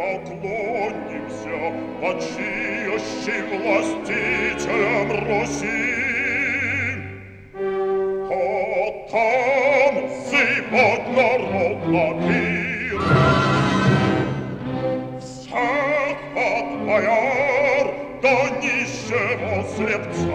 поклонимся почиющим властителям Руси. О, под поднарод на пир! Всех под майор до нищего слепца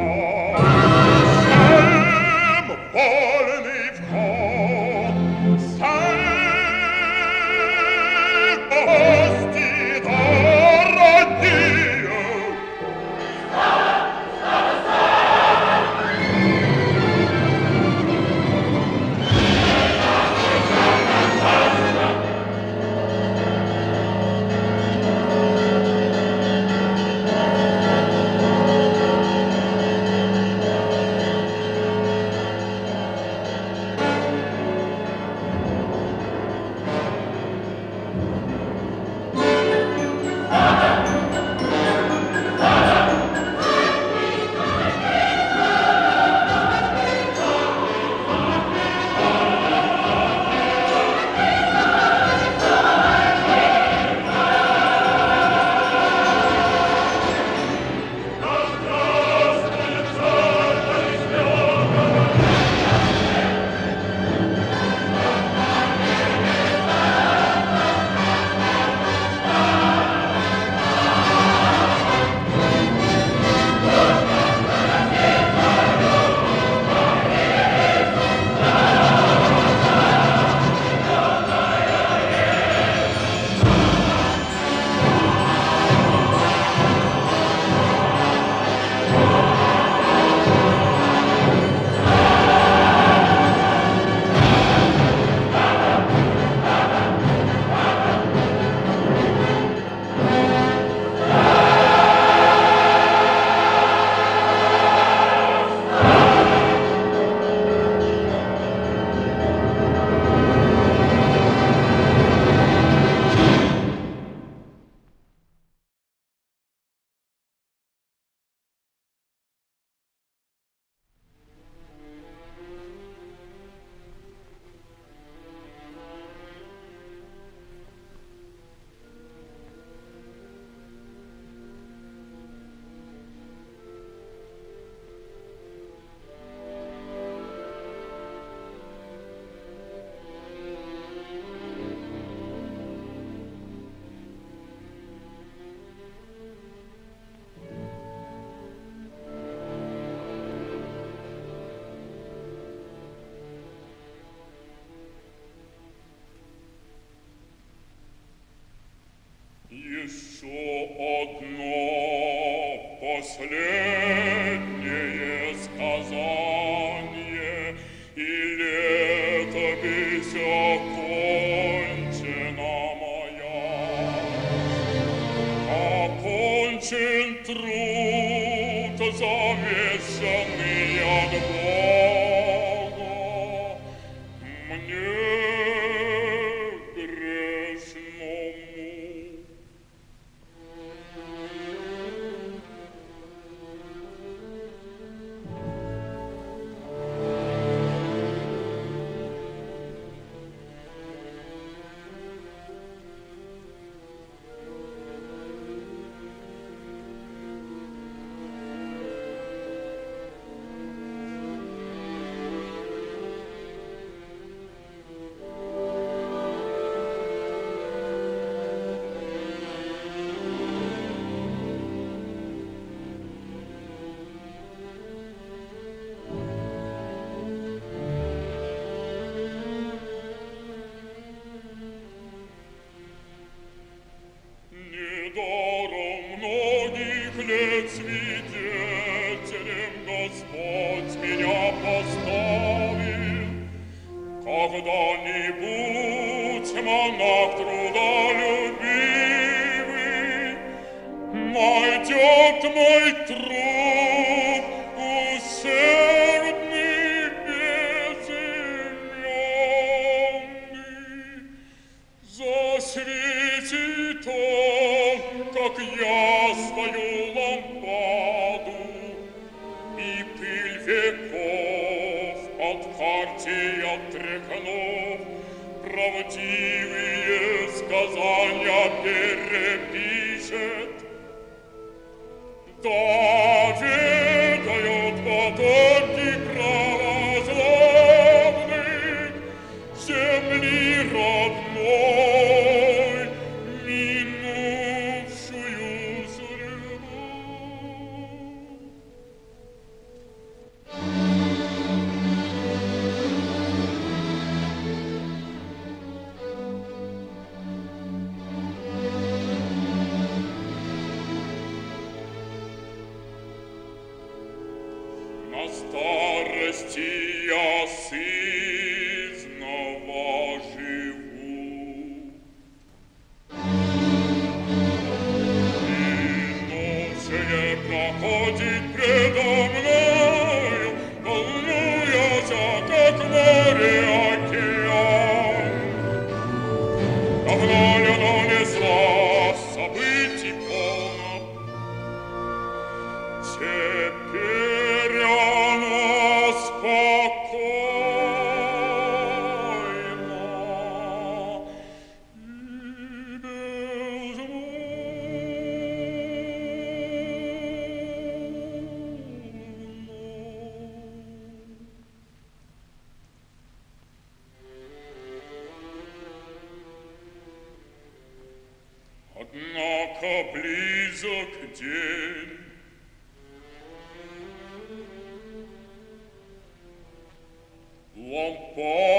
One four.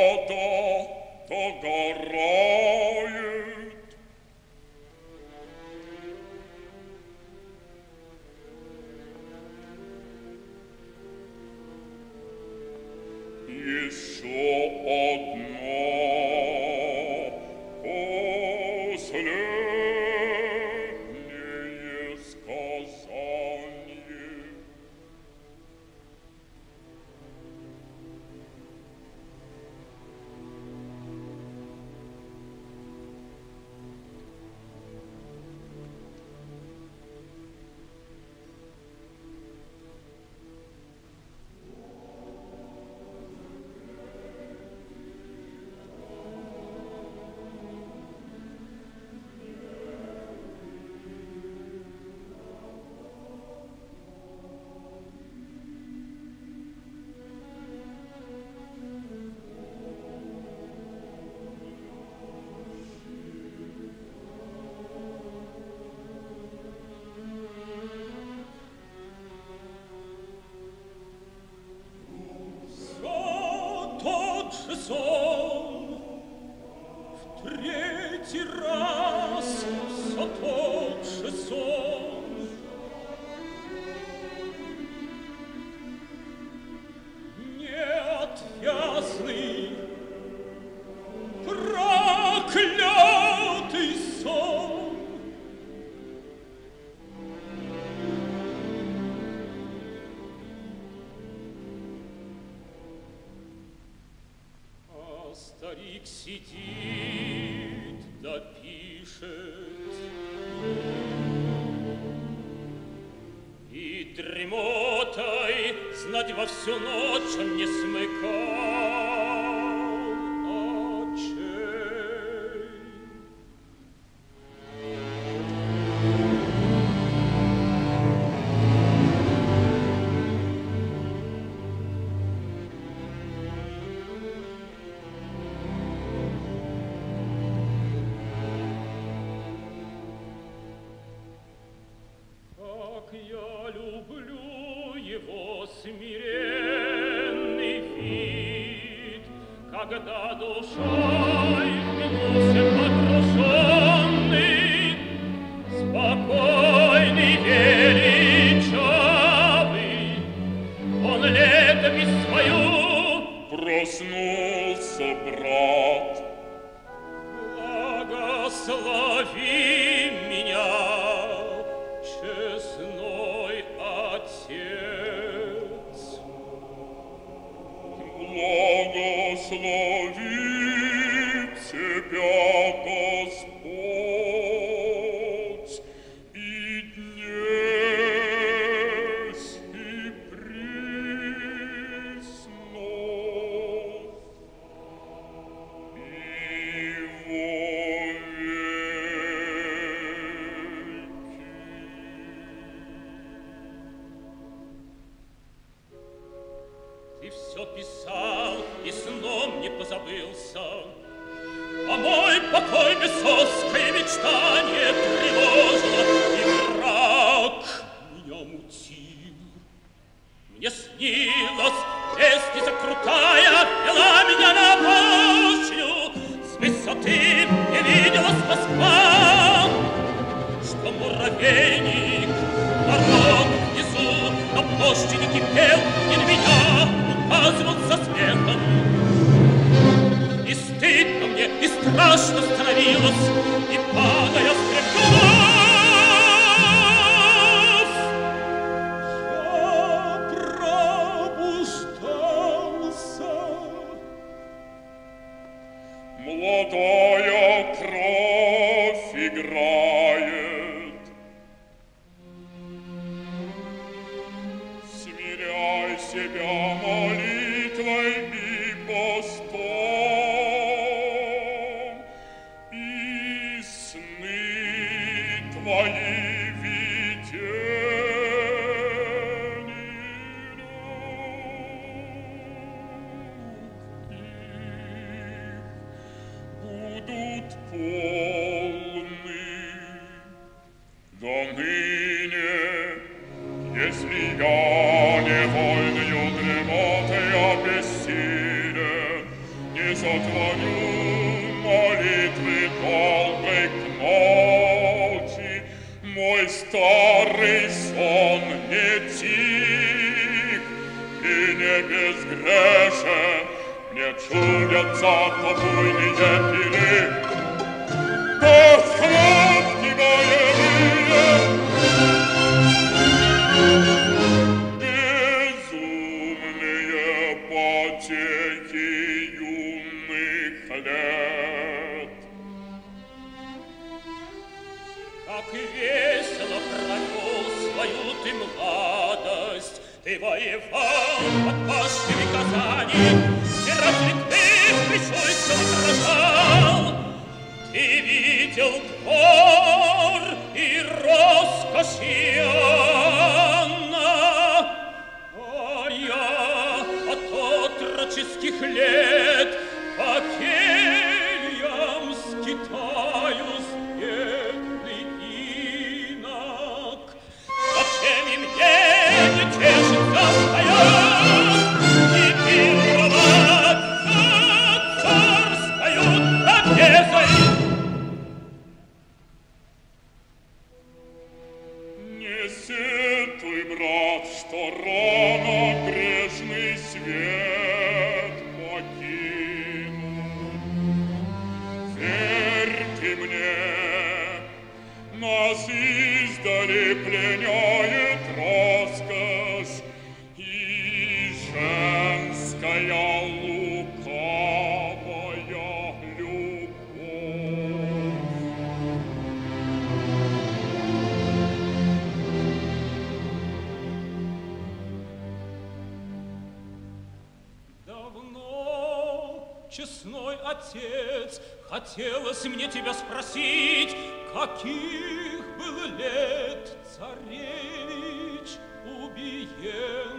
сидит да пишет. И дремотой знать во всю ночь он не смыкал. Мой отец, хотелось мне тебя спросить, каких был лет царевич убиенный?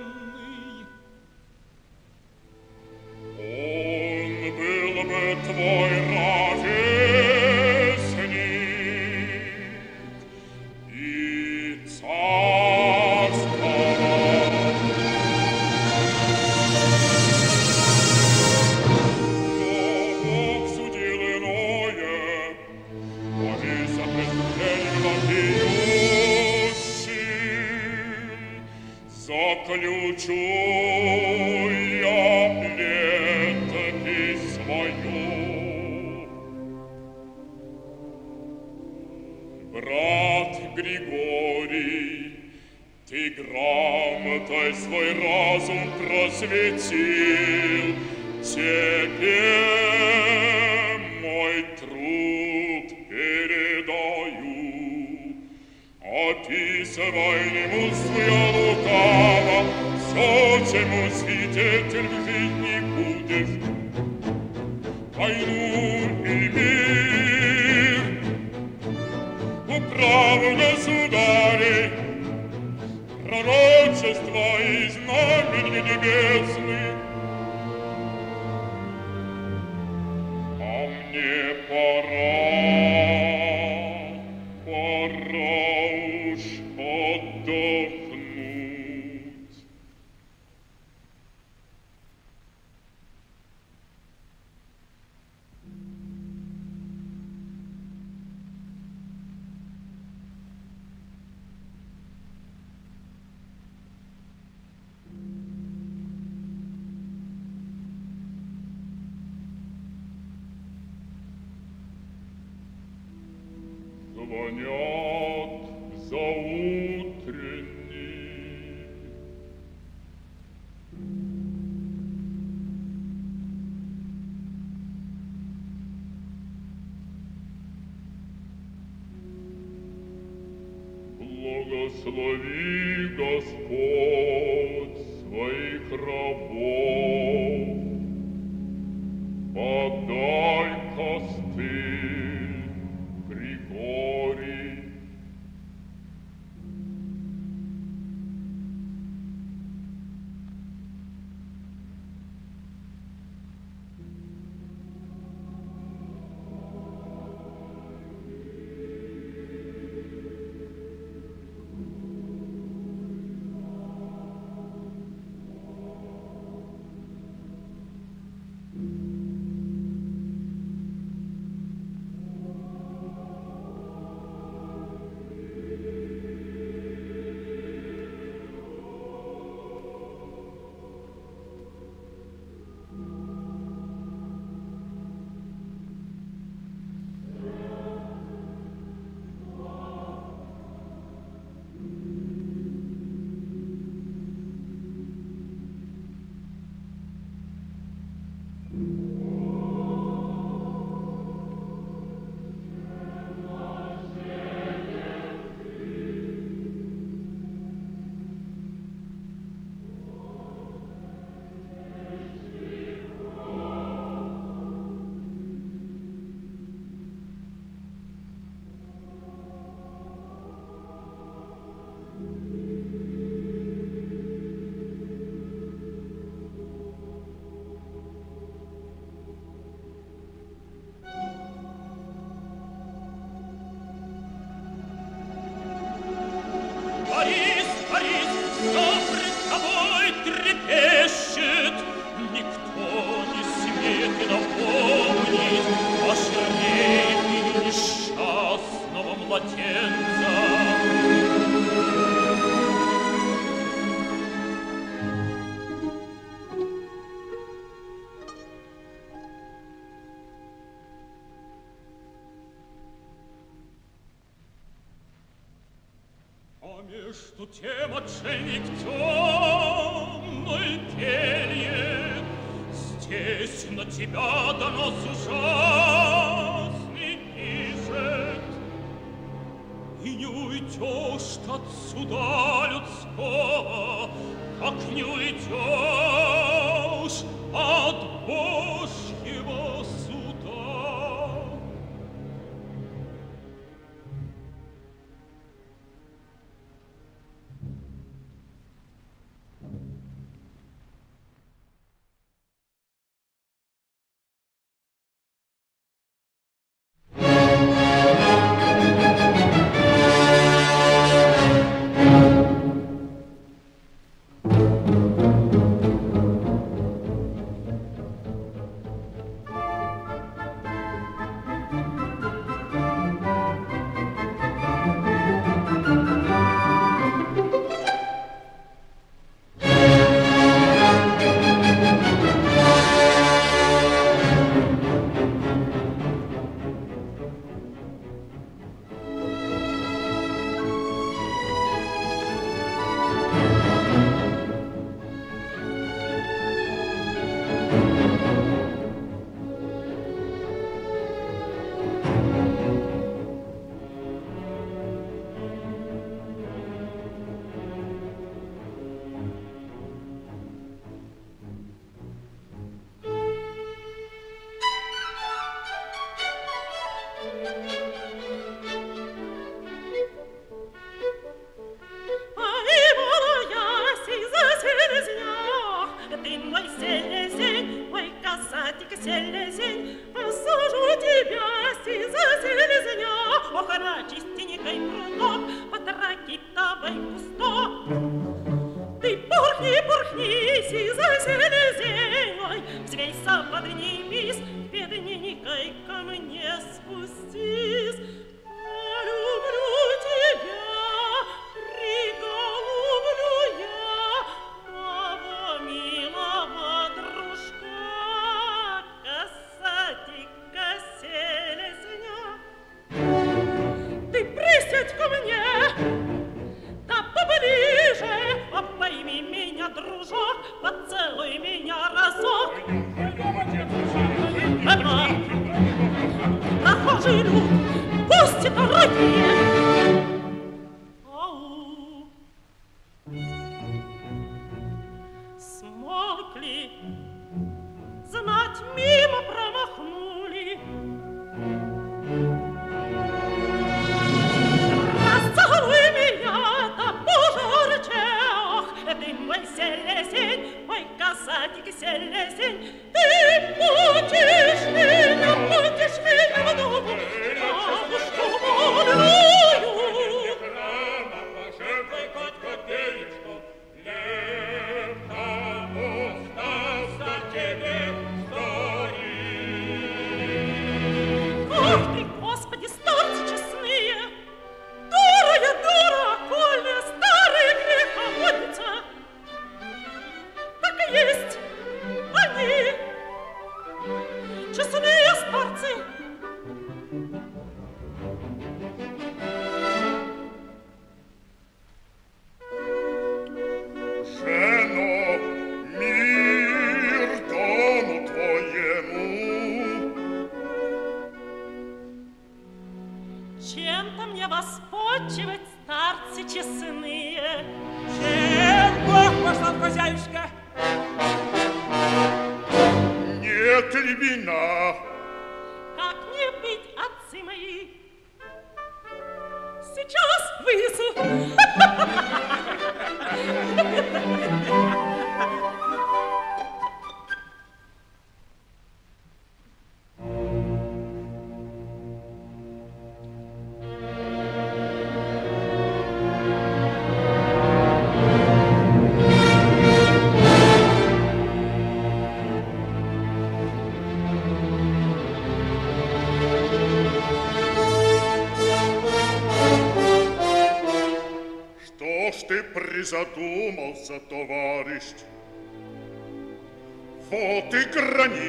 Поднимись, бедненькой ко мне спустись.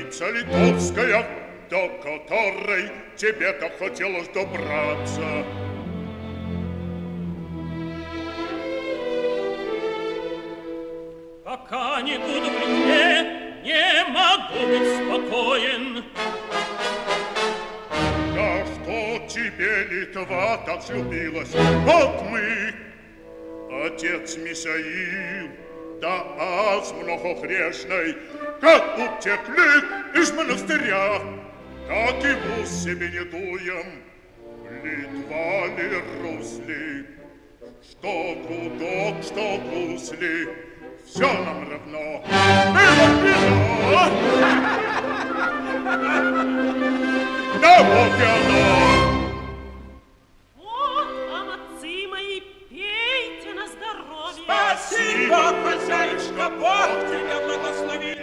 Граница литовская, до которой тебе-то хотелось добраться. Пока не буду при тебе, не могу быть спокоен. Да что тебе Литва так влюбилась? Вот аз многогрешной, как утекли из монастыря, так и ус себе не дуем. Литва ли, Русь что гудок, что гусли, все нам равно. Было вино! Да вот и оно! Спасибо, хозяюшка, Бог тебя благословит.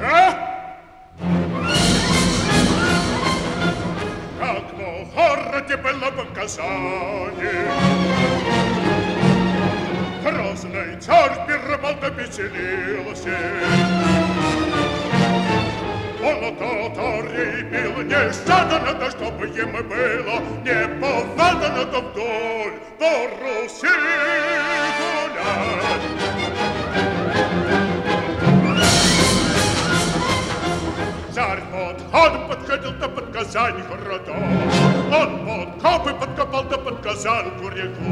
А? Как в городе было показание. Грозный царь Перебалта веселился. Он татарей бил, не жадано, чтобы им было, не повадано то вдоль по Руси гулять. Царь под ходом подходил да под Казань города. Он под копы подкопал да под Казанку реку.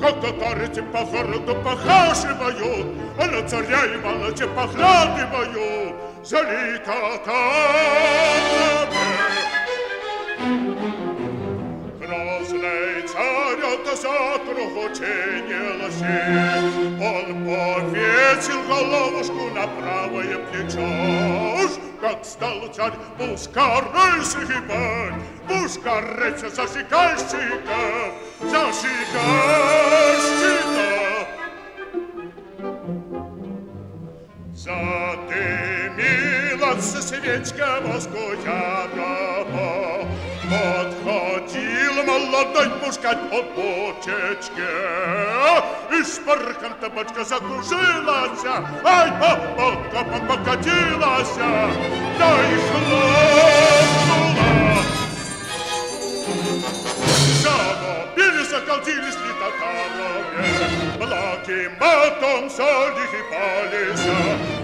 Как татары по городу похаживают, а на царя Ивановича поглядывают, зали татарами. Грозный царь что-то закруженилось. Он повесил головушку на правое плечо. Уж как стал царь пускарай сгибать, пускарай зажигальщика, зажигальщика. Задымилась свечка воску ярого, Подходил молодой пускать по бочечке, И шпарком табачка закружилась, Ай, по покопам покатилась, Да и хлопнула. Завопили, заколдились ли татарове, Благим матом залихипались, Полегло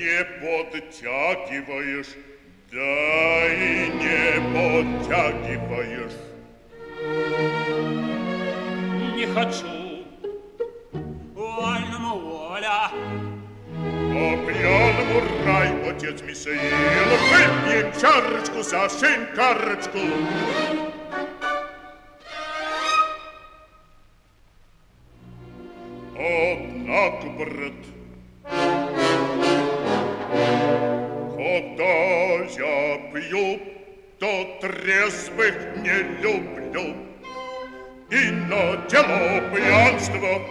не подтягиваешь, да и не подтягиваешь? Не хочу. Вольному воля. По пьяному рай, отец Мисаил, выпьем чарочку за шинкарочку. Однако, брат, когда я пью, то трезвых не люблю. И на дело пьянство,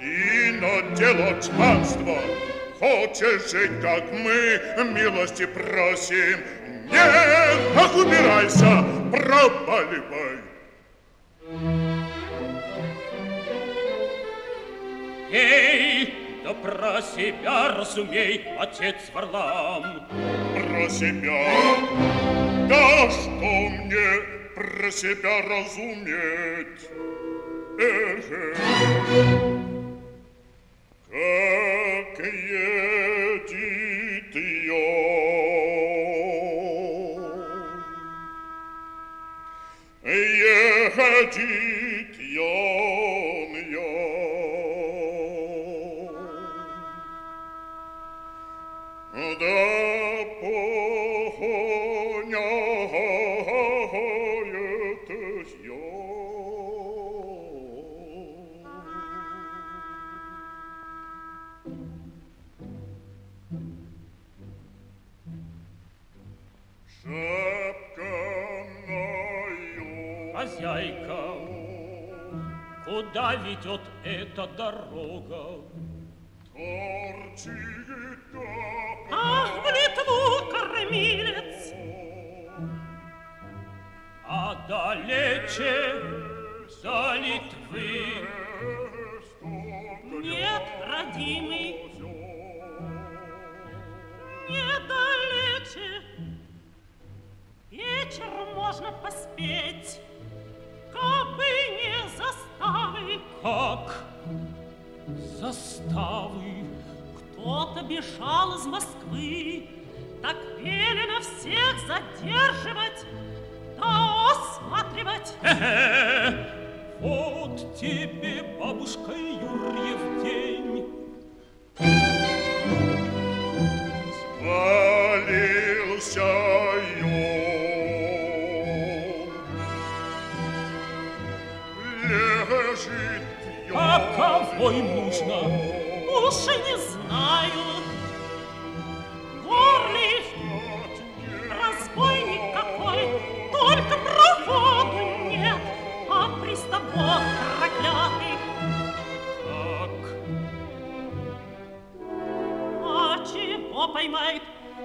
и на дело чванство. Хочешь жить, как мы, милости просим. Нет, ах, убирайся, проваливай. Эй, да про себя разумей, отец Варлам. Про себя? Да что мне про себя разуметь? Эхе. Как едет Куда ведет эта дорога? Ах, в Литву, кормилец! А далече за Литвы Нет, родимый, недалече. Вечер можно поспеть, Кабы не заставы. как заставы. Кто-то бежал из Москвы, Так велено всех задерживать, Да осматривать. Вот тебе, бабушка Юрьев, день. Свалился Лежит. А кого им нужно? Уж и не знаю. Горлив, разбойник какой, Только проходу нет, А пристав Бог проклятый. Так, А чего поймает?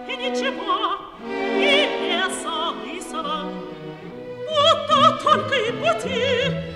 И ничего, и леса лысого. Вот только и пути,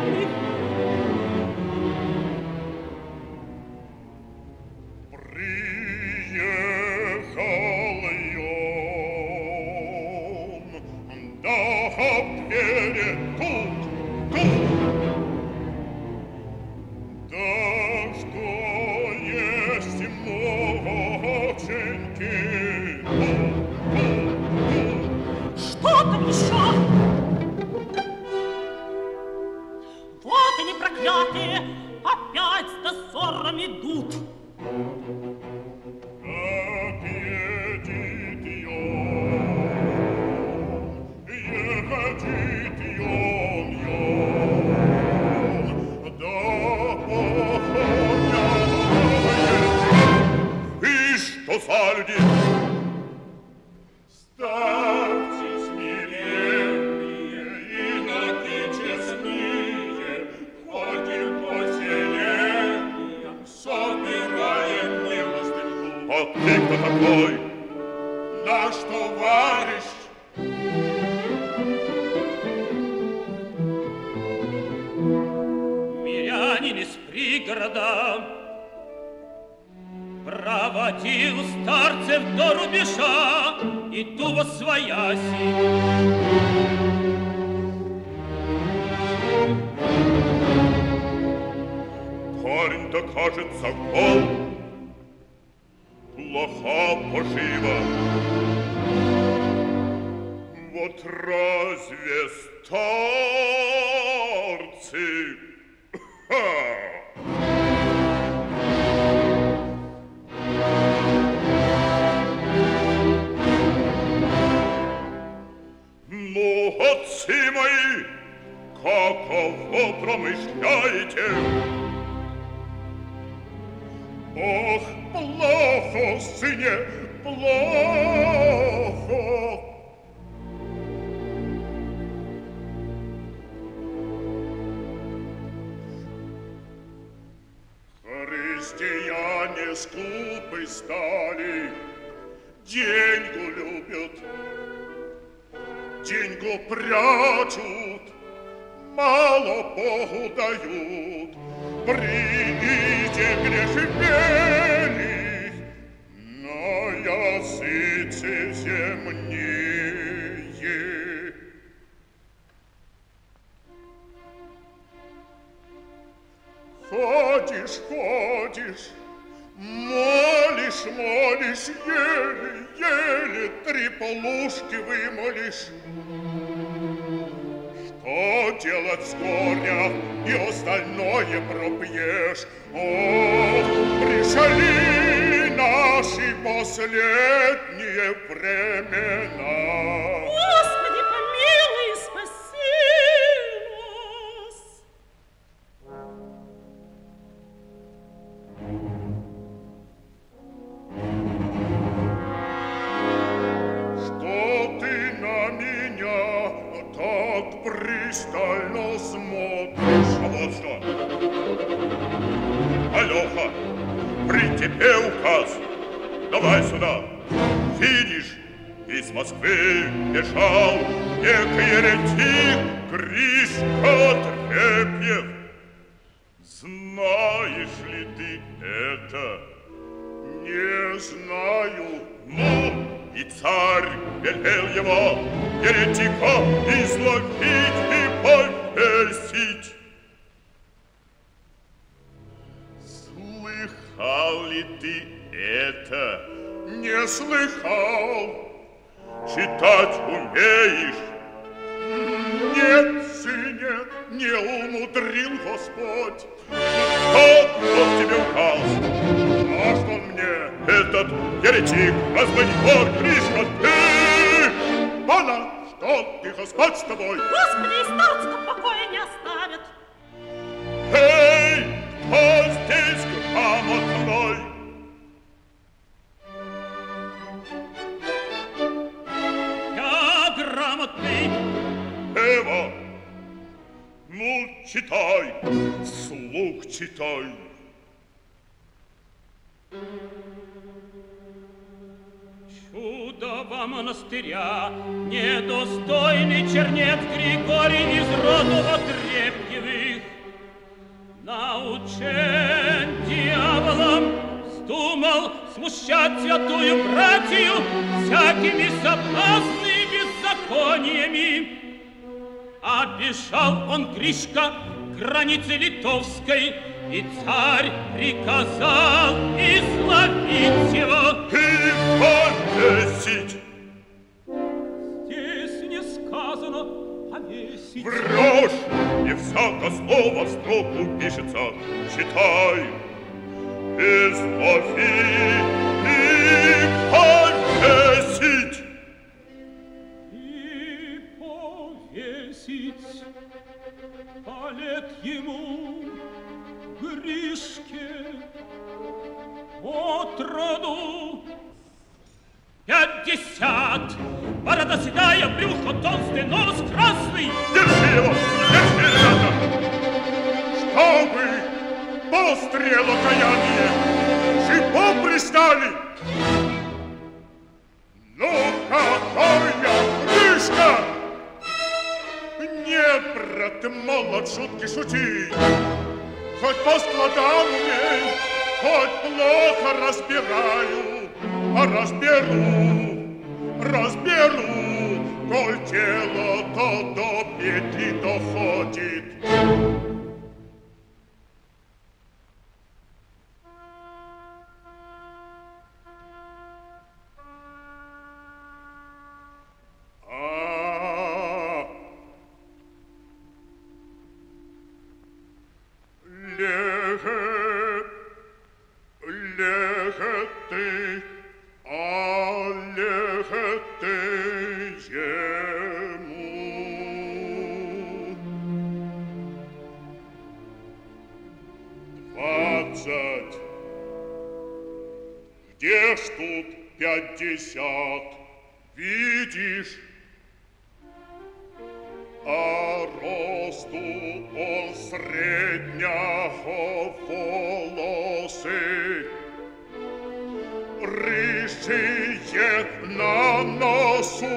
старцев до рубежа И ту во свояси. Парень-то, кажется, гол. Плоха пожива. Вот разве старцы... Ха! отцы мои, каково промышляете? Ох, плохо, сыне, плохо. Христиане скупы стали, деньгу любят, деньгу прячут, мало Богу дают. Примите грех белый на языце земные. Ходишь, ходишь, молишь, молишь, еле, еле три полушки вымолишь. Что делать с горя и остальное пропьешь? О, пришли наши последние времена. Господи, помилуй спаси нас. Пристально смотришь? А вот что. Алёха, при тебе указ. Давай сюда. Видишь, из Москвы бежал некий еретик Гришка Трепьев. Знаешь ли ты это? Не знаю, но и царь велел его еретика изловить и повесить. Слыхал ли ты это? Не слыхал. Читать умеешь? Нет, сыне, не умудрил Господь. Как он тебе указ? Что он мне? Этот еретик, разбойник, Гришка, ты! Она, что ты, Господь с тобой? Господи, и старца в покое не оставят. Эй, кто здесь грамотный? читай. Я грамотный. Эва, ну, читай, слух читай. Чудова монастыря, недостойный чернец Григорий из роду отрепьевых. Научен дьяволом, вздумал смущать святую братью всякими соблазны беззакониями. Обежал он Гришка границы литовской, и царь приказал изловить его. И повесить Здесь не сказано повесить. врешь, и всяко слово в строку пишется. Читай. Излови и повесить. И повесить а лет ему Гришке от роду пятьдесят. Борода седая, брюхо толстый, нос красный. Держи его! Держи, ребята! Чтобы пострел окаяние пристали! Ну, какой я, Гришка! Нет, брат, молод, шутки шути. Хоть по складам умей, хоть плохо разбираю, а разберу, разберу, коль тело то до петли доходит. А леге ты ему. Двадцать. Где ж тут пятьдесят? Видишь? А росту он среднього волоси, рыжие на носу,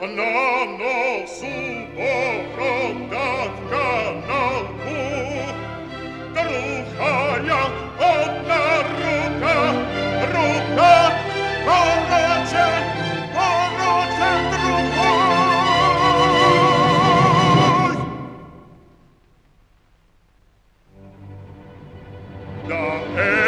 на носу бородавка на лбу. Другая одна рука, рука короче, короче другой. Да это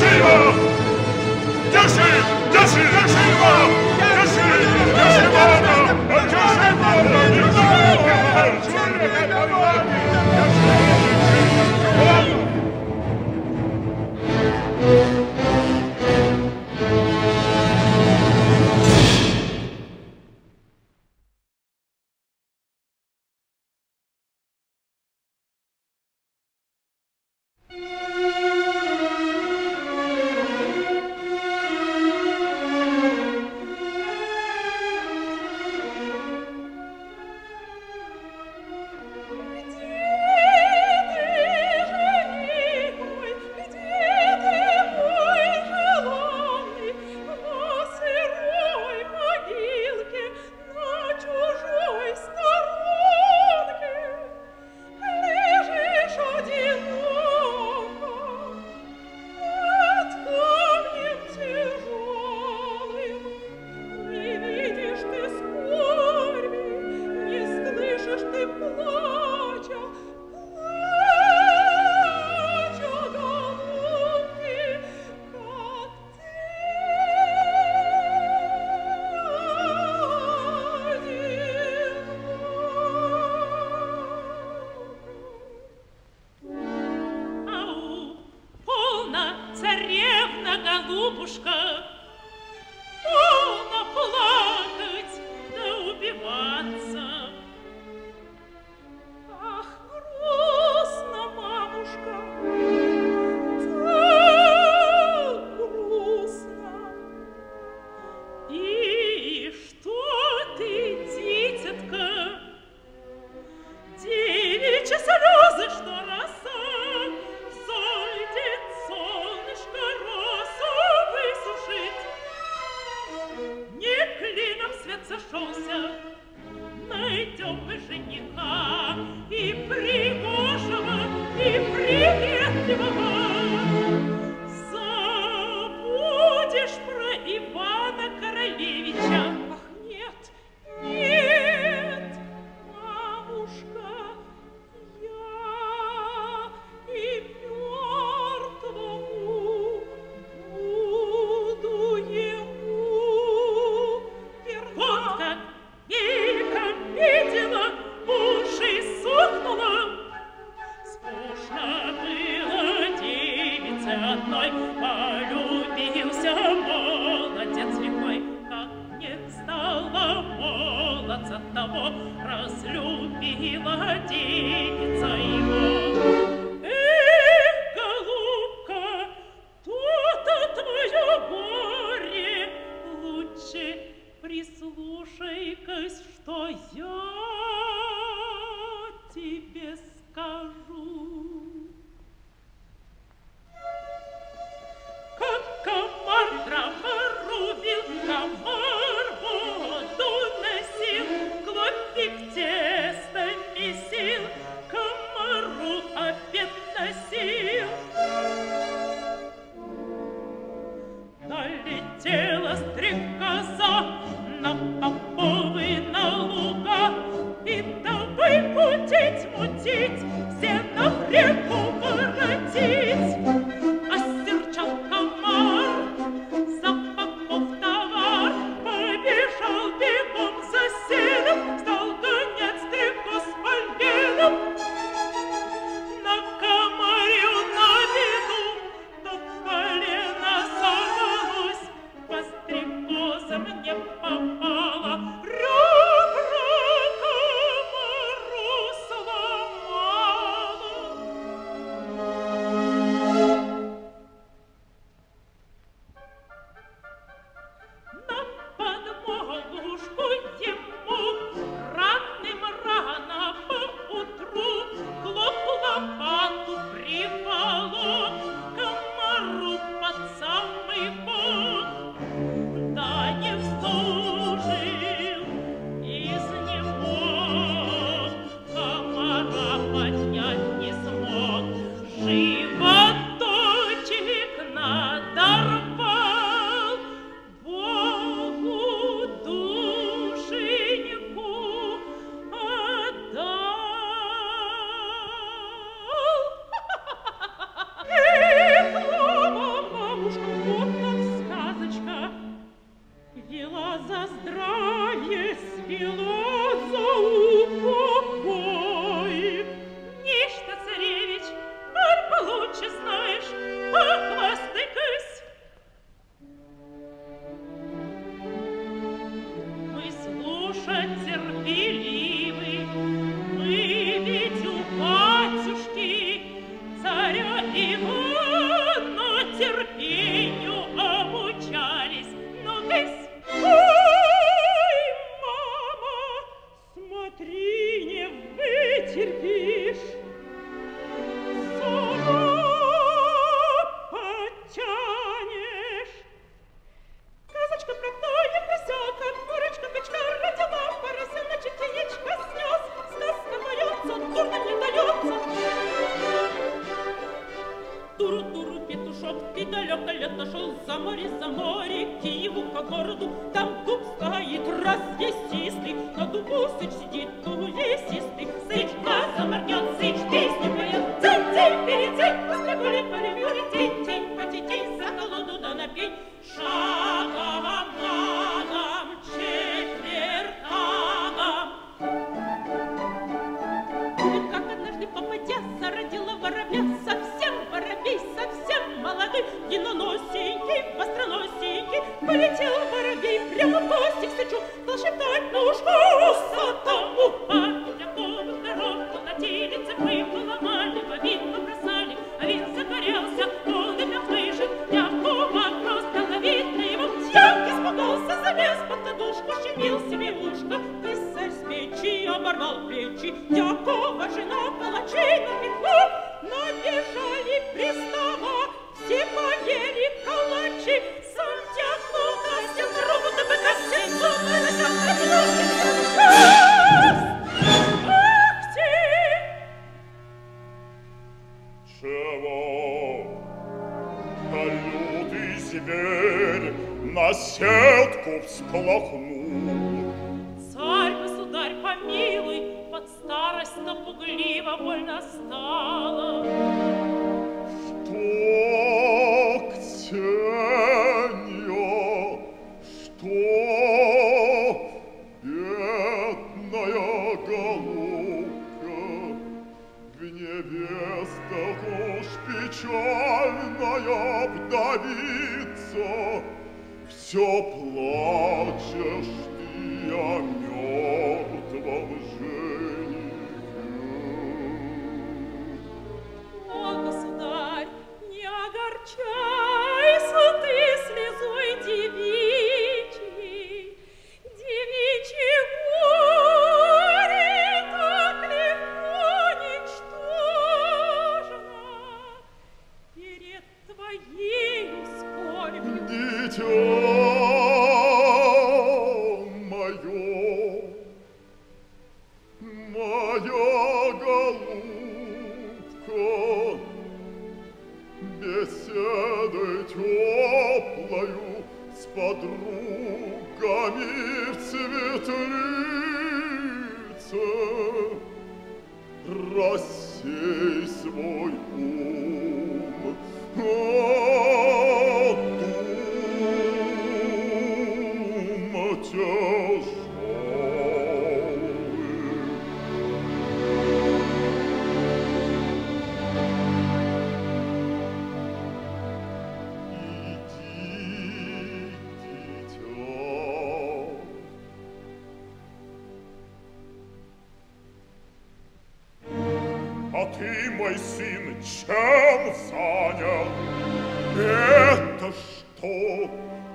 держи, держи его! Держи, держи, держи его! Держи, держи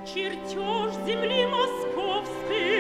Чертеж земли московской,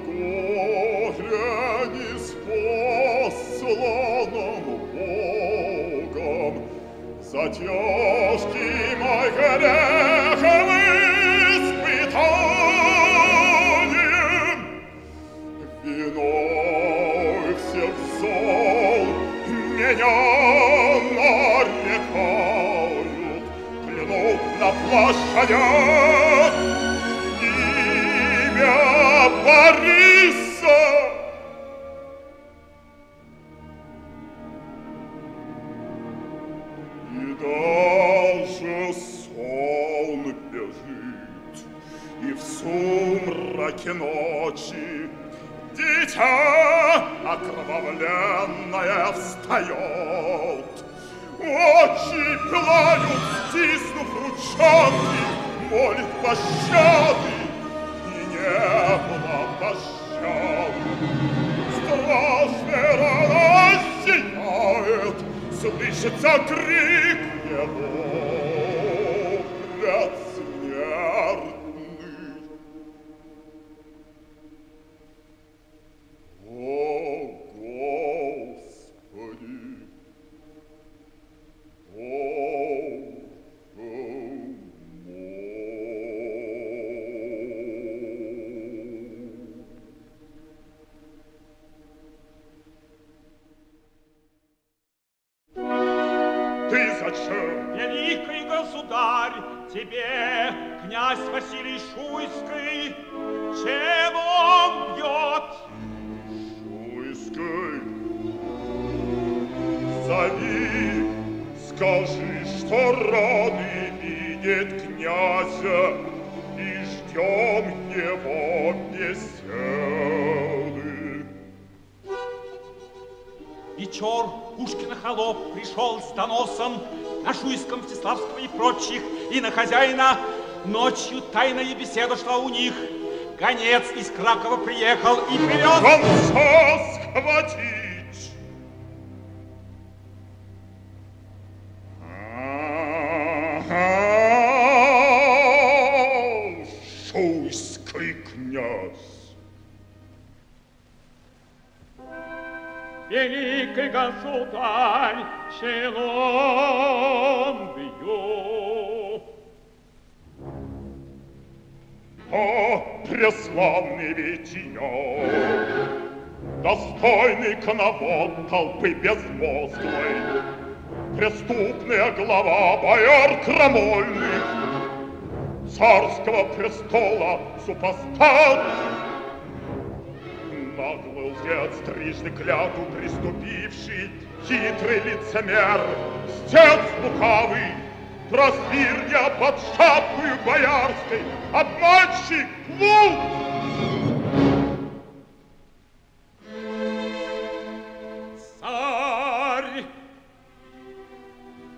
погляне спосланным Богом, затем гонец из Кракова приехал и привез... Гонца схватить! Шуйский князь! Великий государь, чело! О, преславный Витиё, Достойный коновод толпы безмозглой, Преступная глава бояр крамольных, Царского престола супостат, Наглый лжец, трижды клятву приступивший, Хитрый лицемер, стец лукавый, просвирня под шапкою боярской, обманщик, плут! Царь!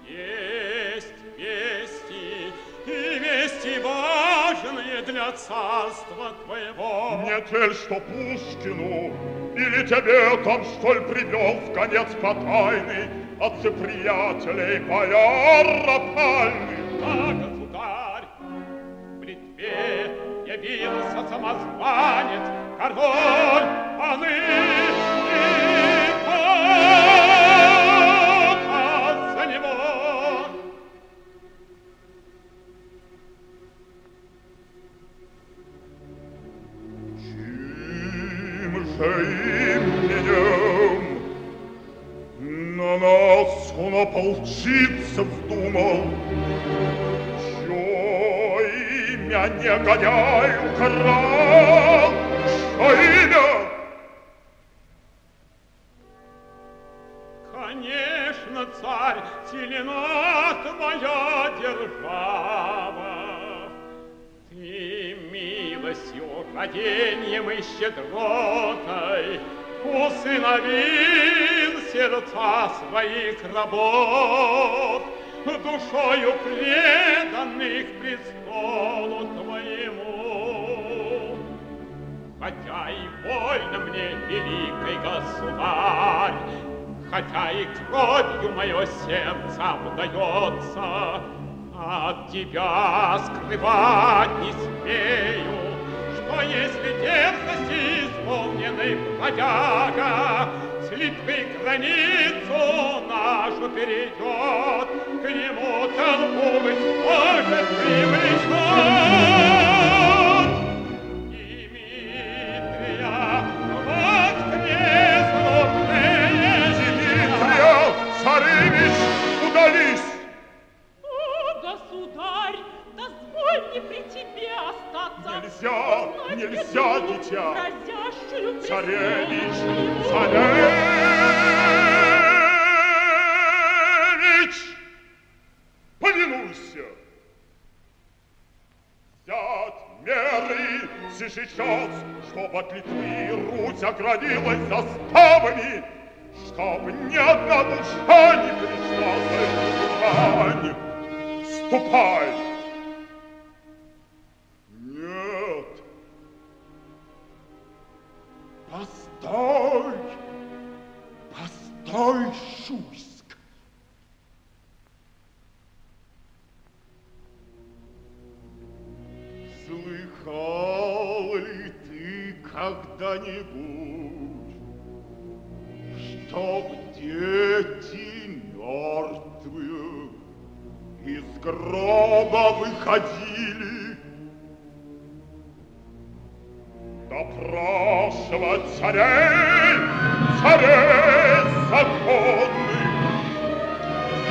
Есть вести, и вести важные для царства твоего. Не те, что Пушкину, или тебе там, что ли, привел в конец по тайны отцы приятелей бояр опальных? А, государь, в Литве явился самозванец, король, паны и папа за него. Чьим же нас он ополчиться вздумал? Чье имя негодяй украл? Что имя? Конечно, царь, силена твоя держава. Ты милостью, родением и щедротой усыновил сердца своих рабов, душою преданных престолу твоему. Хотя и вольно мне, великий государь, Хотя и кровью мое сердце обдается, От тебя скрывать не смею, Что если дерзости исполненный бродяга С Литвы границу нашу перейдет, К нему толпу, быть может, привлечет. Дмитрия, воскреснувшие Дмитрия, царевич, удались! О, государь, дозволь мне при тебе остаться. Нельзя, нельзя, дитя. Царевич, царевич, повинуйся! Взять меры сейчас, чтоб от Литвы Русь оградилась заставами, чтоб ни одна душа не пришла за эту. Ступай! Постой! Постой, Шуйск! Слыхал ли ты когда-нибудь, чтоб дети мертвые из гроба выходили допрашивать царей, царей законных,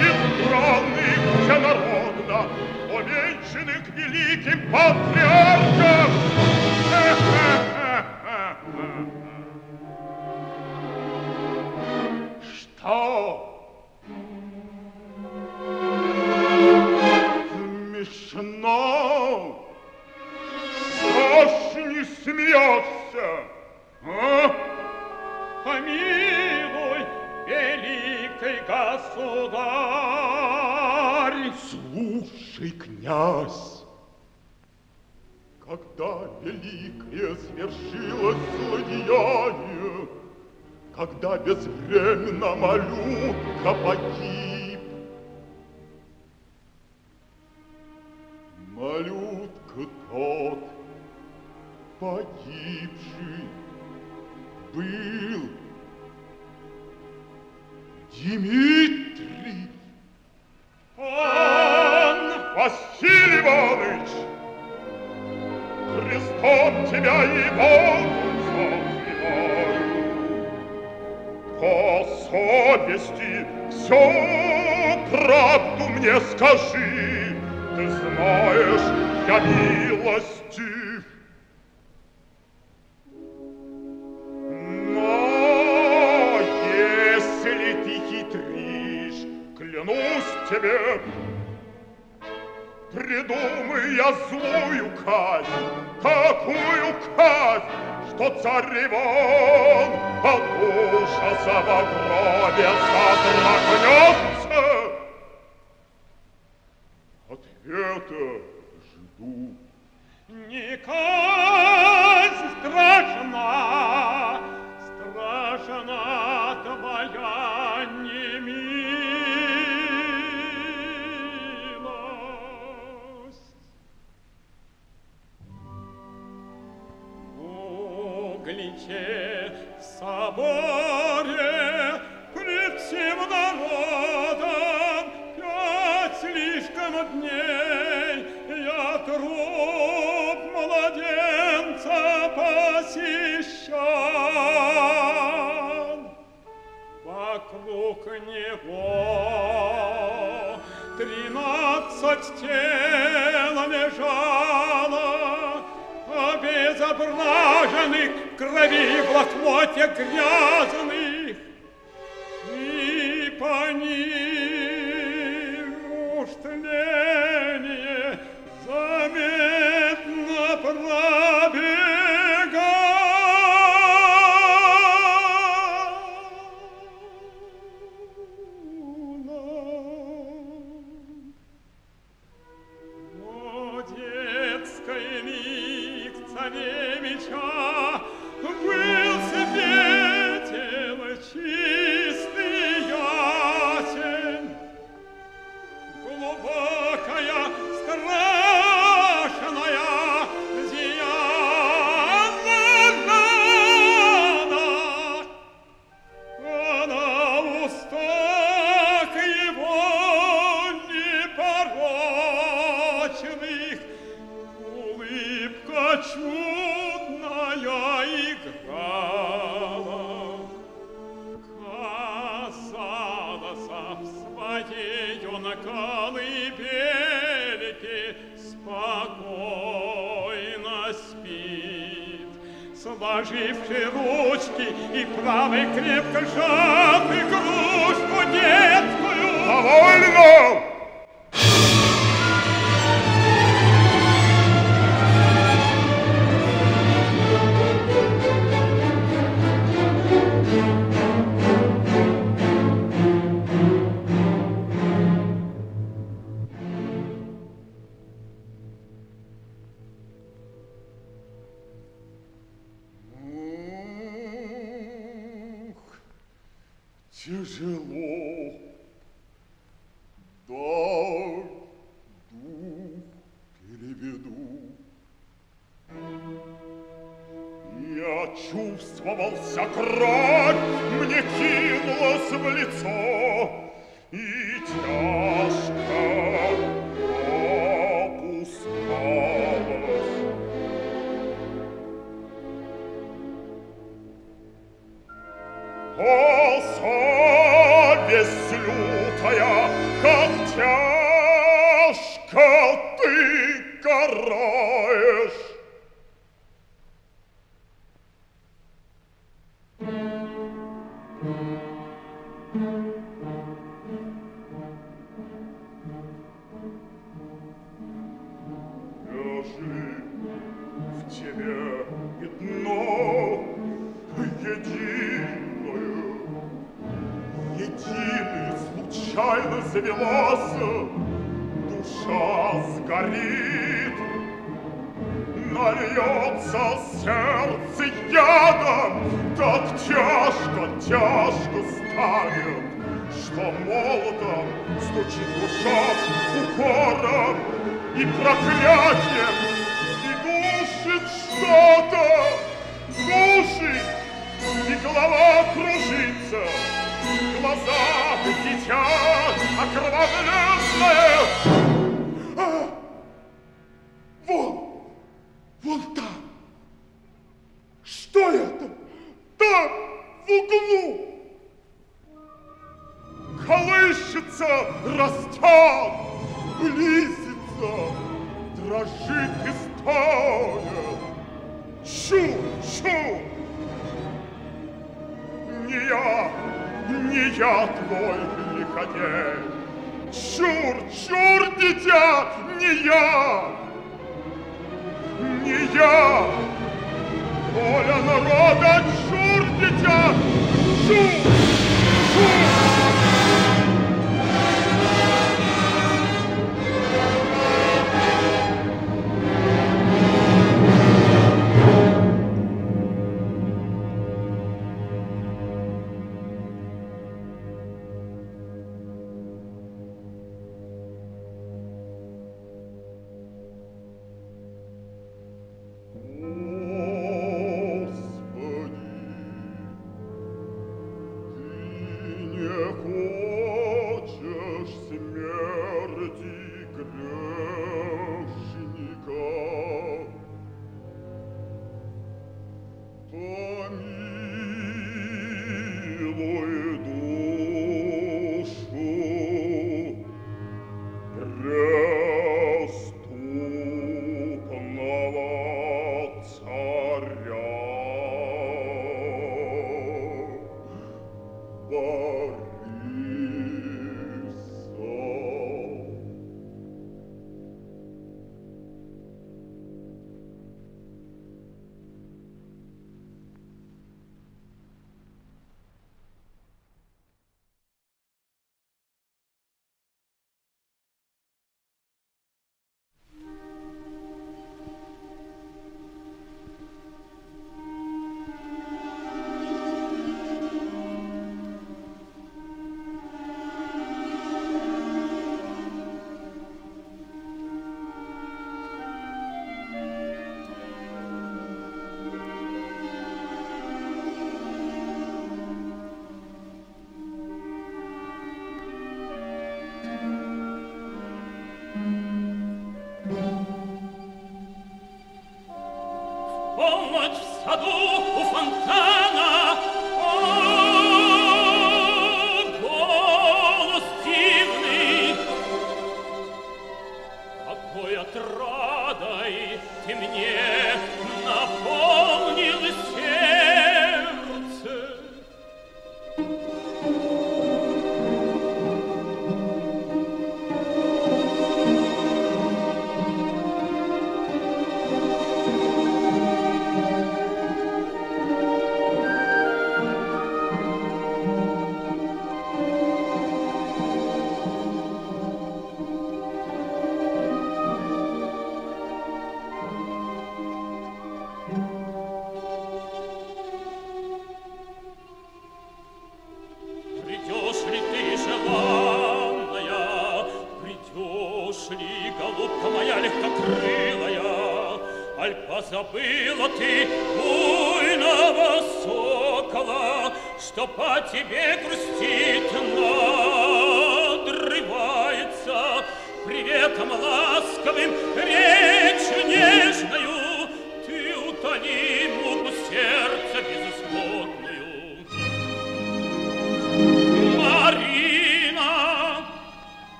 избранных всенародно, увенчанных великим патриархом. Что? Когда безвременно малютка погиб,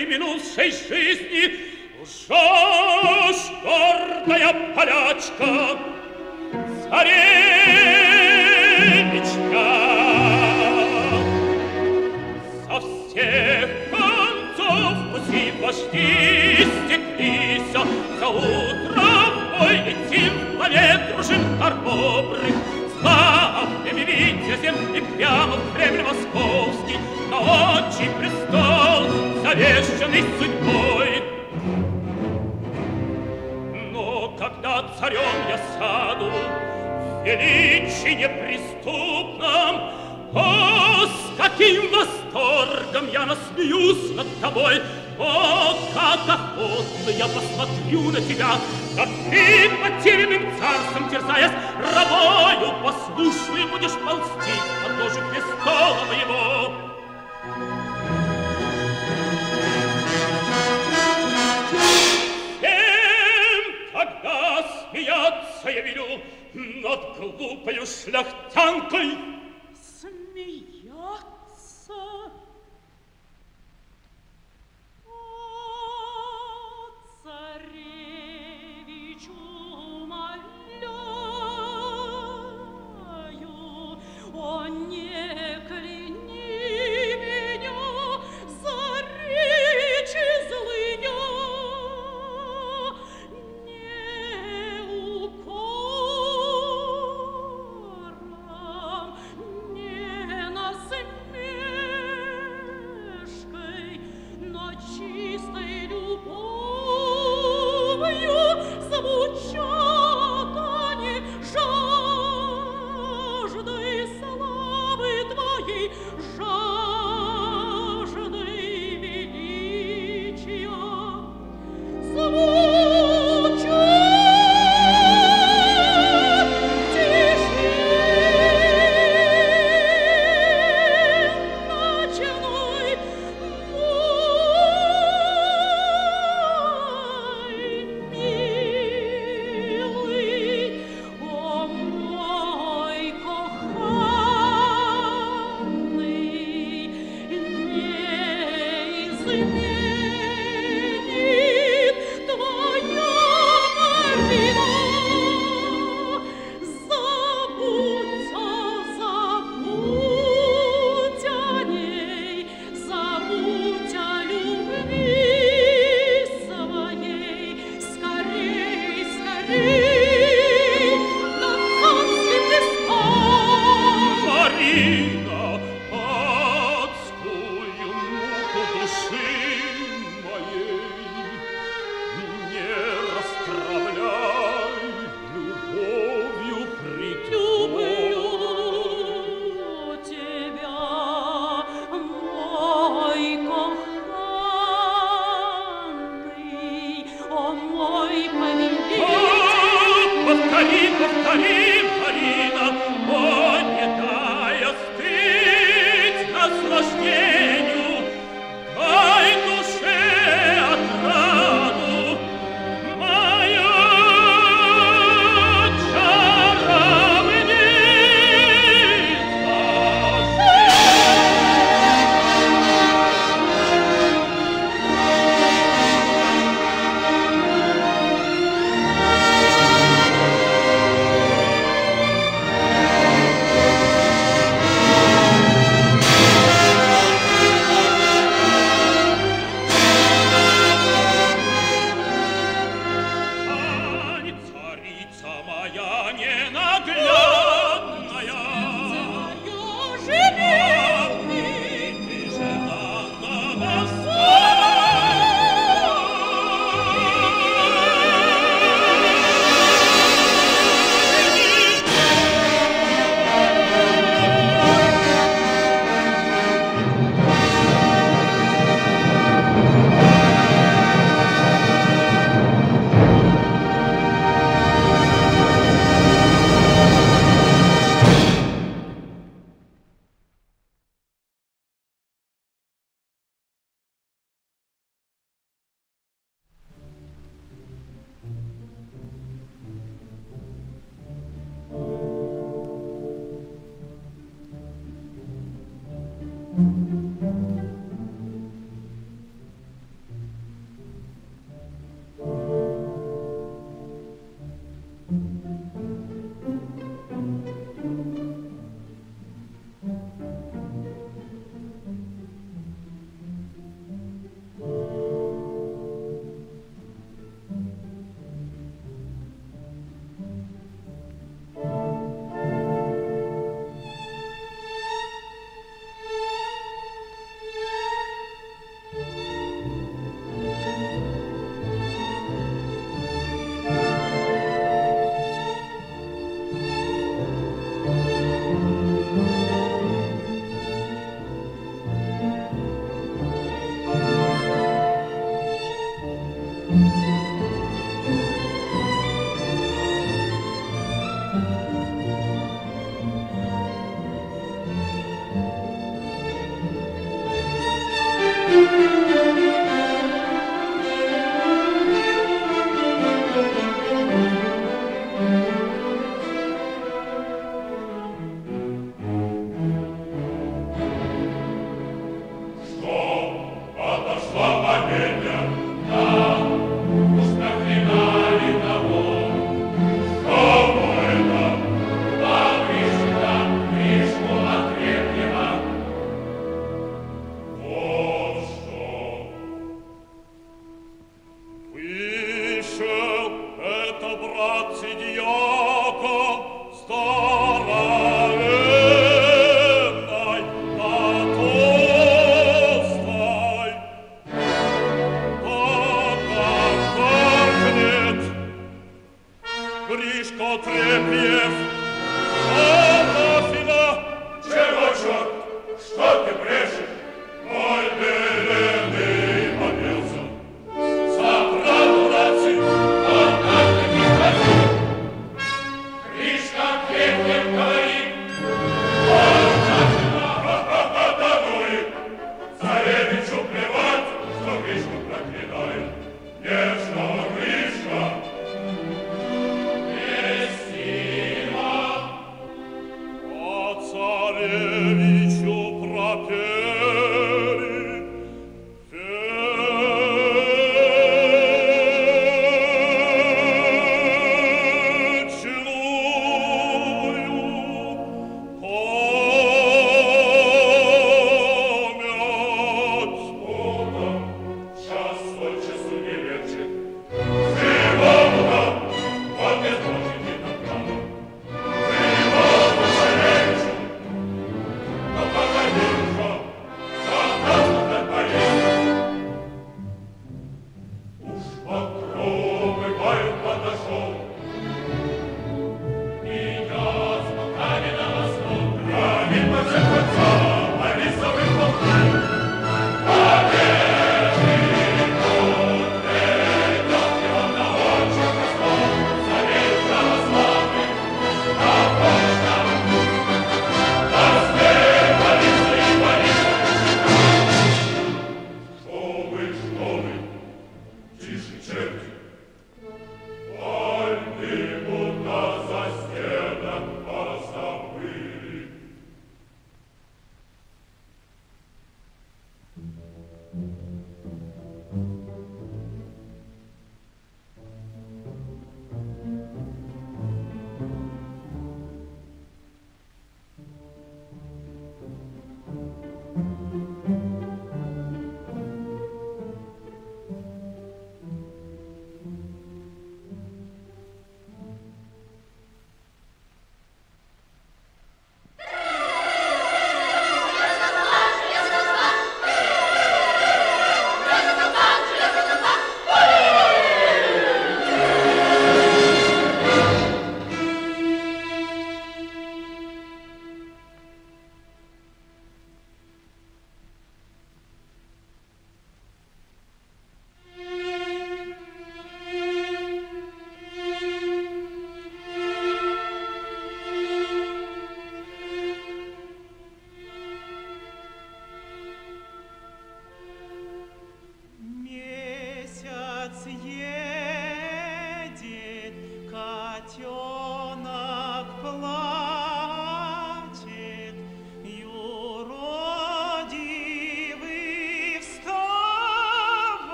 и минут жизни Жжешь гордая полячка, царевичка. Со всех концов пути вожди стеклись, а За утром бой летим в главе дружин торговых, Славными Витязем и прямо в Кремль московский, На отчий престол завещанный судьбой. Но когда царем я саду, величие неприступном, О, с каким восторгом я насмеюсь над тобой, О, как охотно я посмотрю на тебя, Как ты потерянным царством терзаясь, Рабою послушной будешь ползти к подножию престола моего. смеяться я велю над глупою шляхтянкой. Смеяться?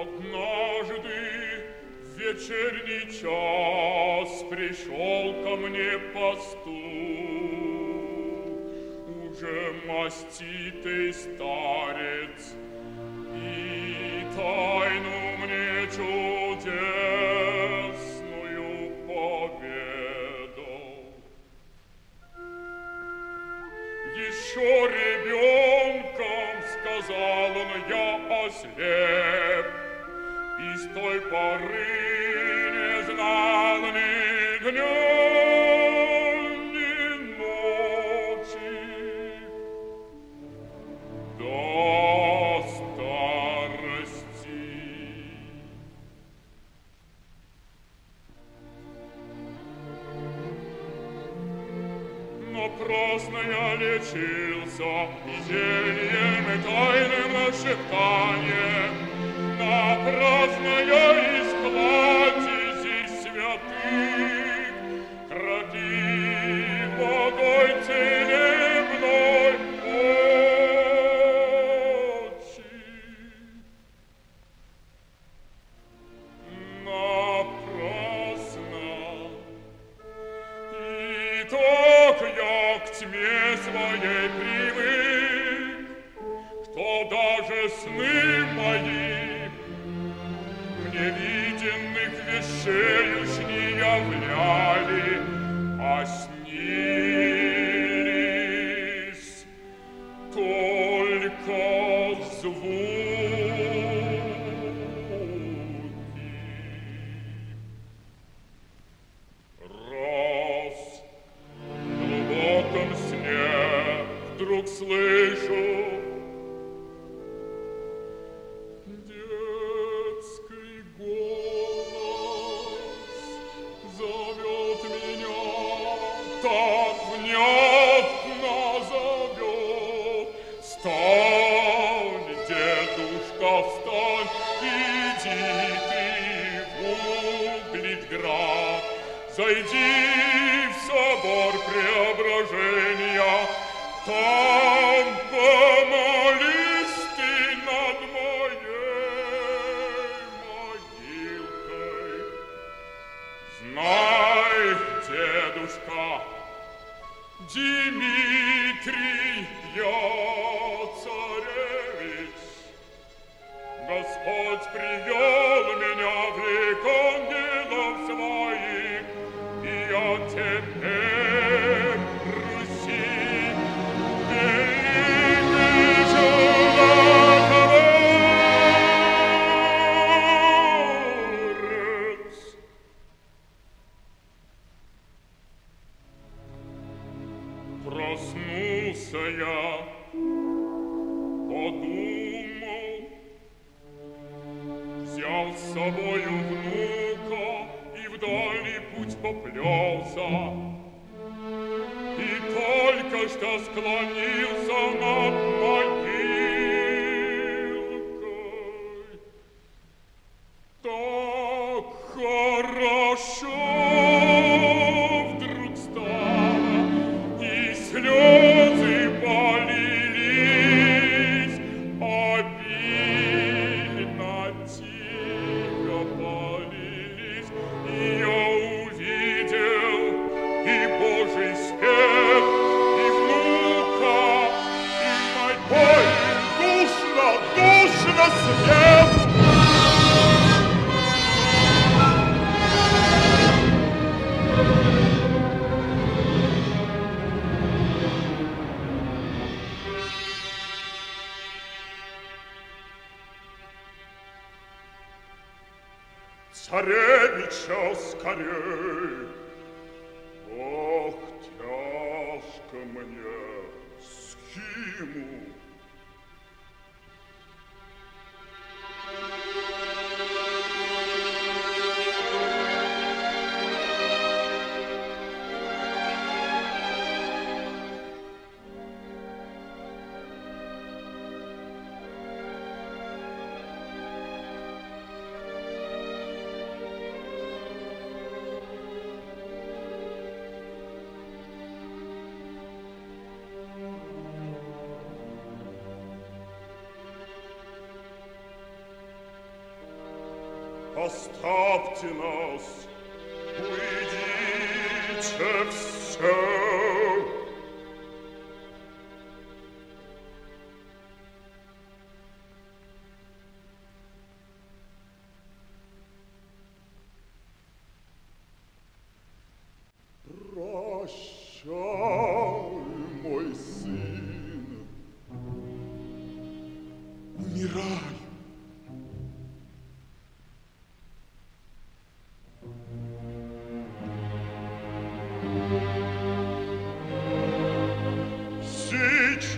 Однажды в вечерний час пришел ко мне пастух, уже маститый старец, и тайну мне чудесную поведал. Еще ребенком сказал он, я ослеп, той поры.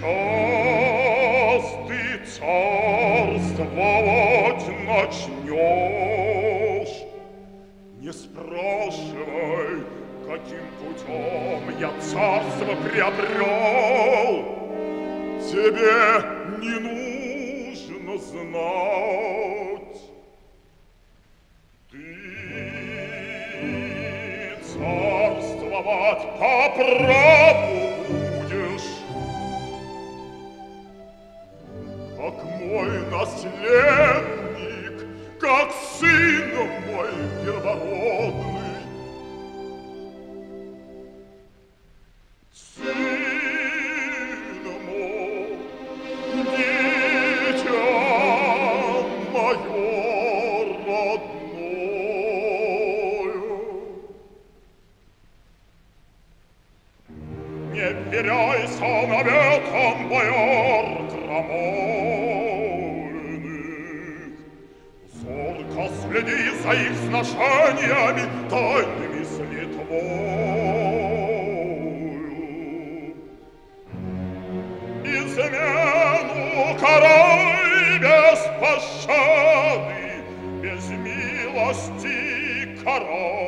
Сейчас Карай без пощады, без милости карай.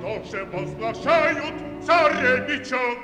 Тоже возглашают царевича. Не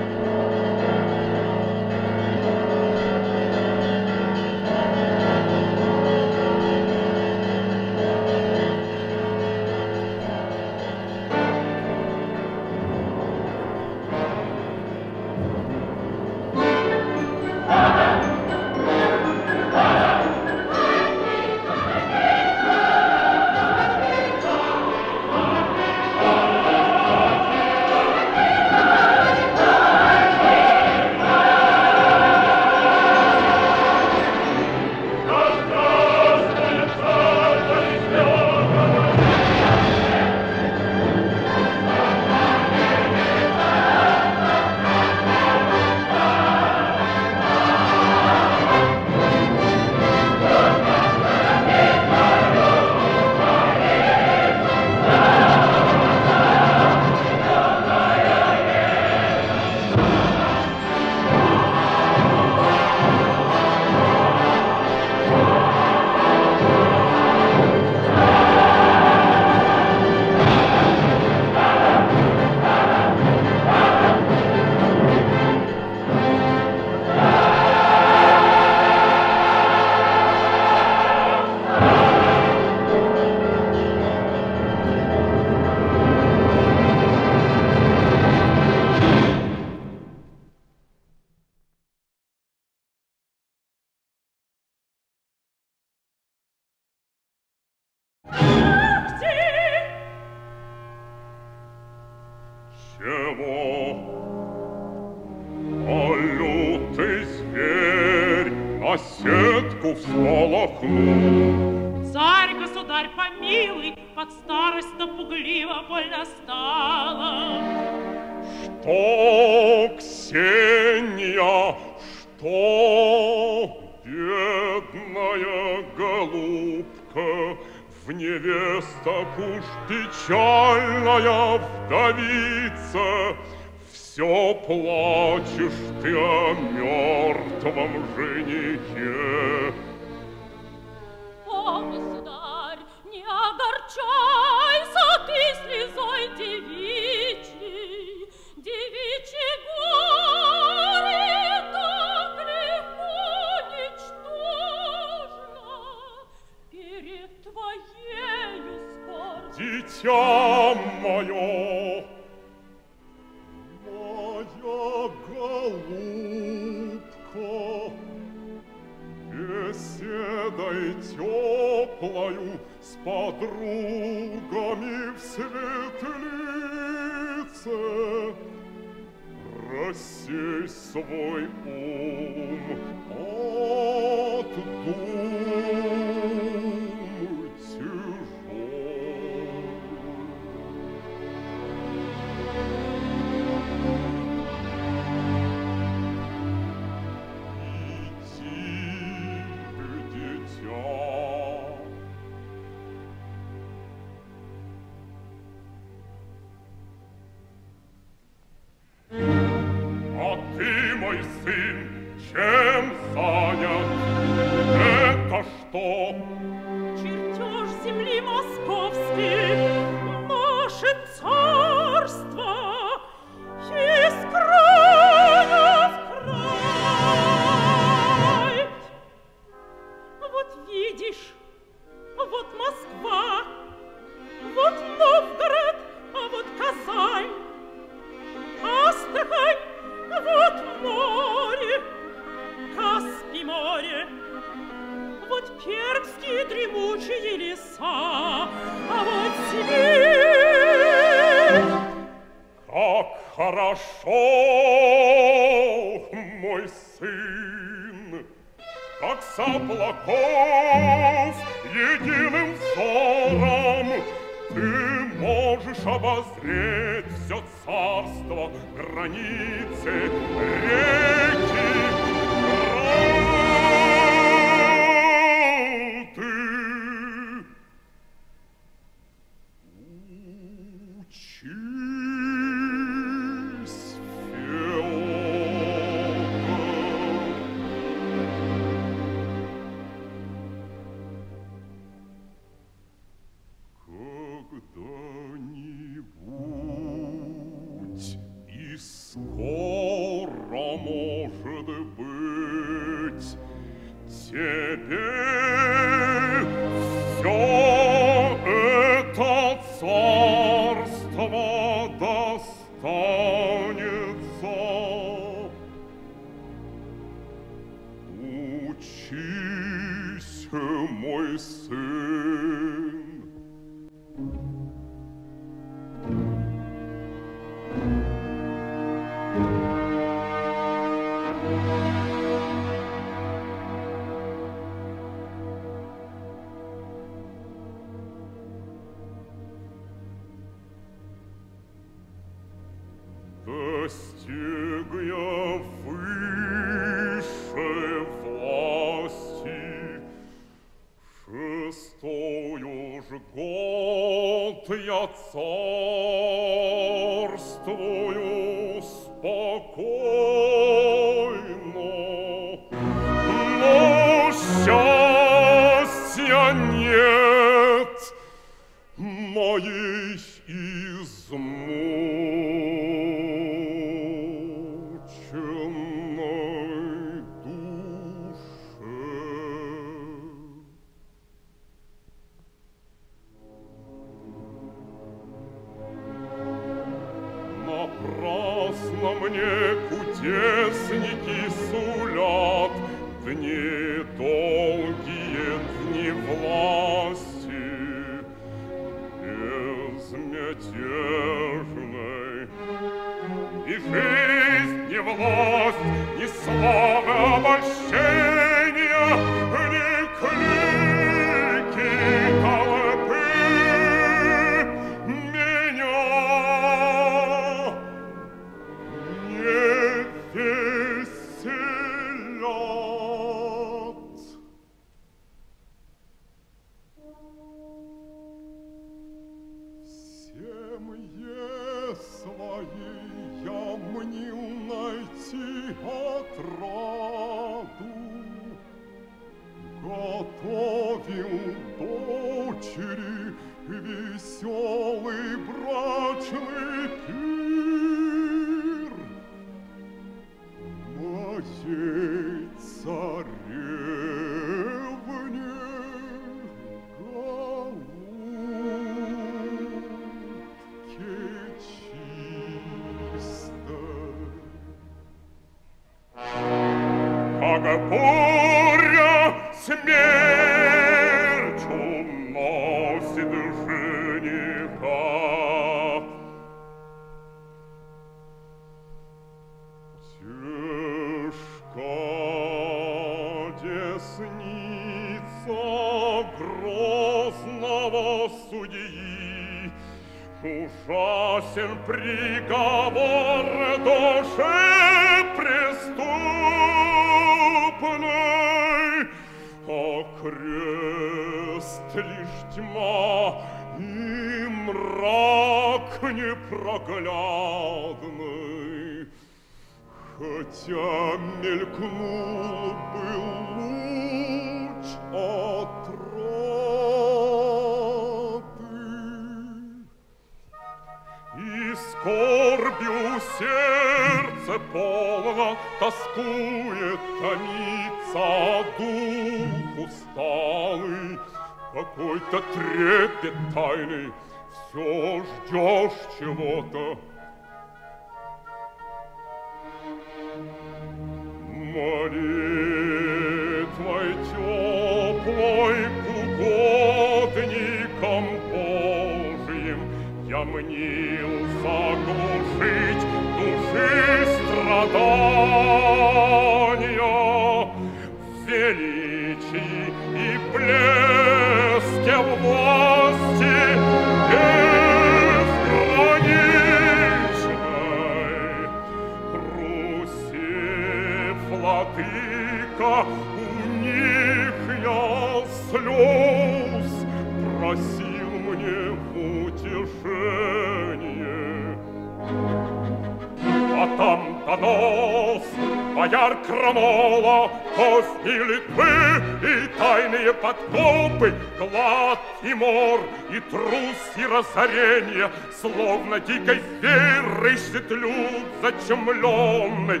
siamo l'homme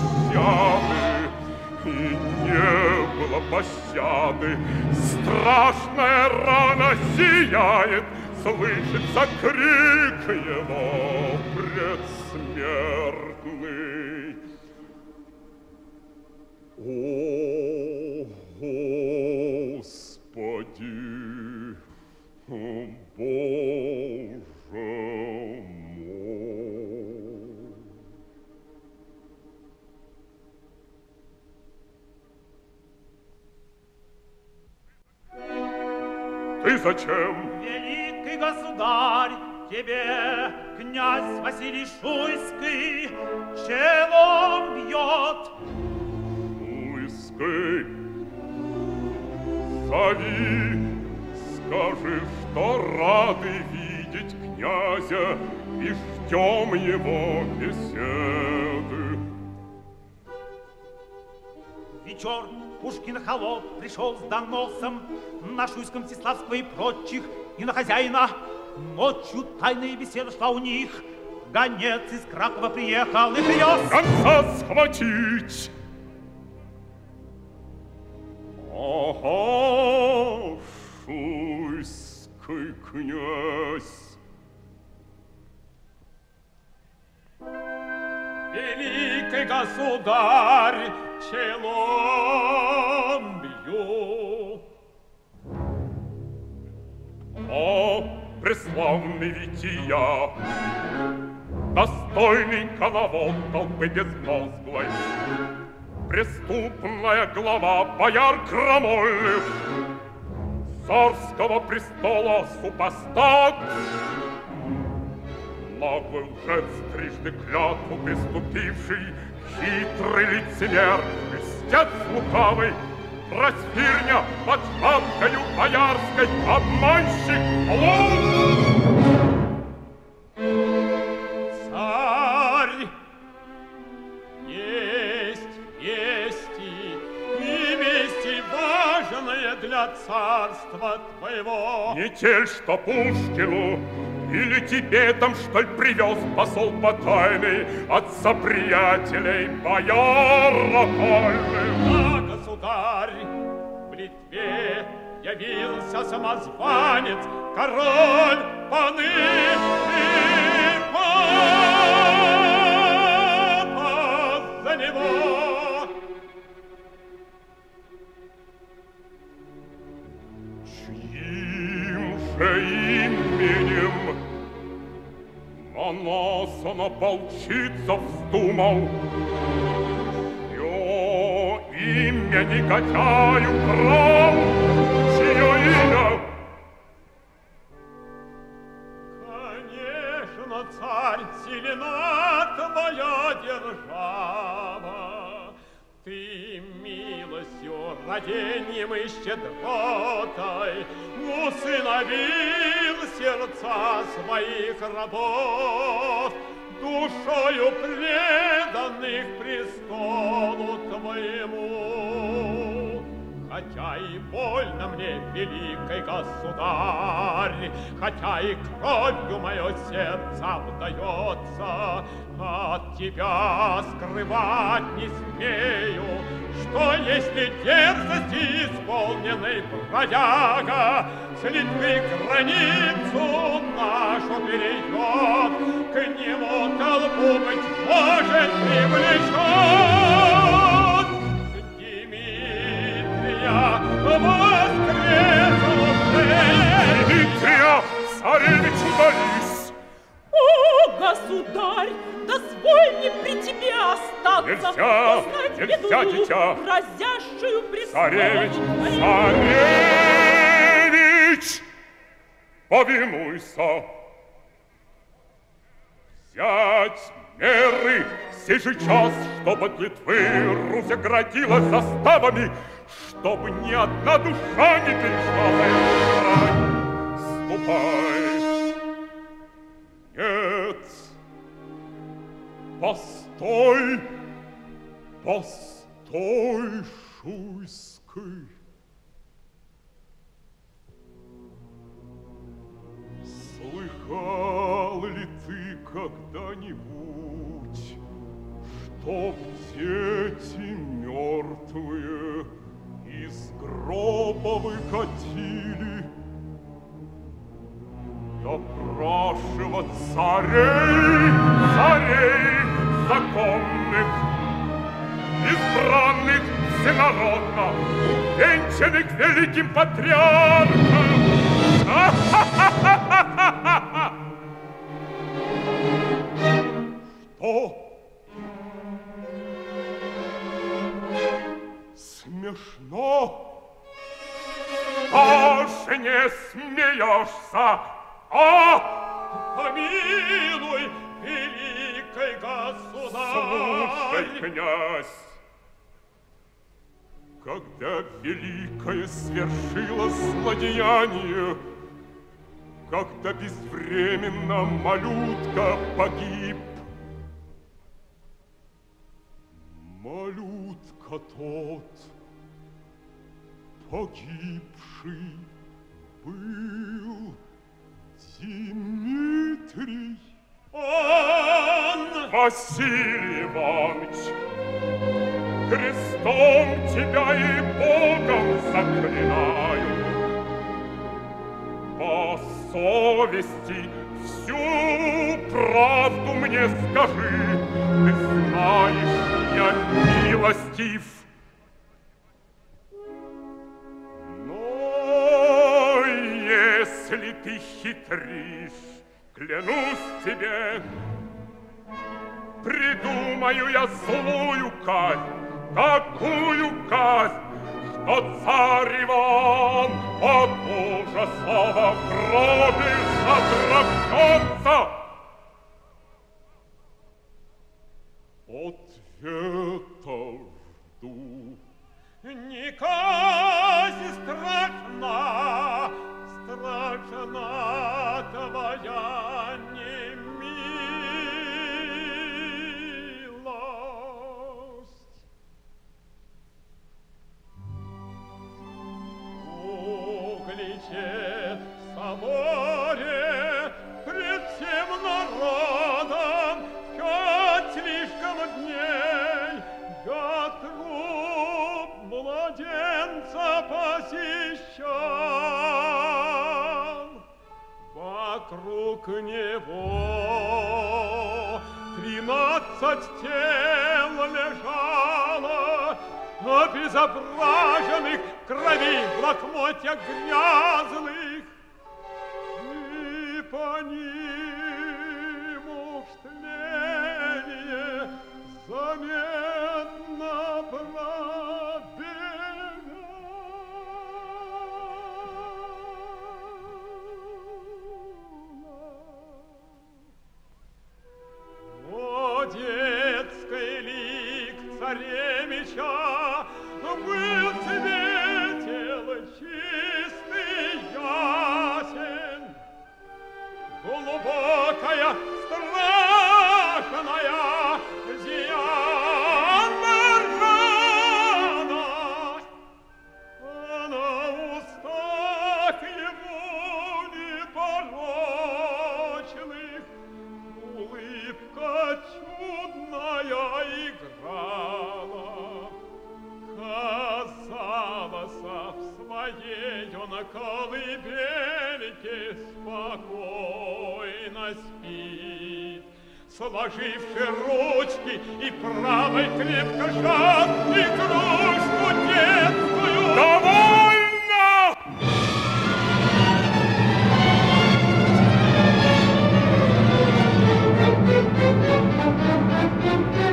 пассианы, и не было пассианы. Страшная рана сияет, слышится крик его предсмертный. О, Господи, о Боже! Зачем? Великий государь, тебе князь Василий Шуйский челом бьет. Шуйский, зови, скажи, что рады видеть князя и ждем его беседы. Вечер Пушкин холоп пришел с доносом на Шуйском, Мстиславского и прочих, и на хозяина. Ночью тайная беседа шла у них. Гонец из Кракова приехал и привез. Конца схватить! Ага, шуйский князь. Великий государь, бью. О, преславный Вития, достойный коновод толпы безмозглой, преступная глава бояр крамольных, царского престола супостат, наглый лжец, трижды клятву приступивший, хитрый лицемер, льстец лукавый, Просфирня под шапкою боярской, обманщик, лук! Царь, есть вести, и вести важные для царства твоего. Метель, что Пушкину, или тебе там, что ли, привез посол потайный от соприятелей бояр локальных? А, государь, в Литве явился самозванец, король паны ополчиться вздумал? Чье имя негодяю крал? Чье имя? Конечно, царь, силена твоя держава. Ты милостью, родением и щедротой усыновил сердца своих рабов, больно мне, великий государь, Хотя и кровью мое сердце обдается, От тебя скрывать не смею, Что если дерзости исполненный бродяга С Литвы границу нашу перейдет, К нему толпу, быть может, привлечет. Дмитрия воскресну Дмитрия, царевич, удались! О, государь, дозволь мне при тебе остаться, Нельзя, узнать нельзя, беду, дитя. разящую. Царевич, царевич, повинуйся. Взять меры сей же час, чтобы Литвы Русь оградилась заставами, чтобы ни одна душа не перешла грань. Ступай. Нет. Постой. Постой, Шуйский. Слыхал ли ты когда-нибудь, чтоб дети мертвые из гроба выкатили? Допрашивать царей, царей законных, избранных всенародно, увенчанных великим патриархом. Что? Смешно? Аж не смеешься, а? Помилуй, великий государь! Слушай, князь, когда великое свершило злодеяние, когда безвременно малютка погиб, малютка тот, погибший, был Дмитрий. Он! Василий Иванович, крестом тебя и Богом заклинаю. По совести всю правду мне скажи, ты знаешь, я милостив. ты хитришь, клянусь тебе, придумаю я злую казнь, такую казнь, что царь Иван от ужаса в гробе содрогнется. Ответа жду. Не казнь страшна, страшна твоя немилость. Угличе в соборе пред всем народом пять слишком дней я труп младенца посещал. Вокруг него тринадцать тел лежало, обезображенных крови в лохмотьях грязных. И по ним уж тление заметно пробегало. О, детский лик царевича был светел, чистый, ясен. Глубокая, страшная он колыбельке спокойно спит, сложивши ручки и правой крепко сжав игрушку детскую. Довольно! Ух,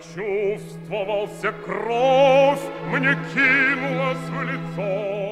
Я чувствовался, кровь мне кинулась в лицо,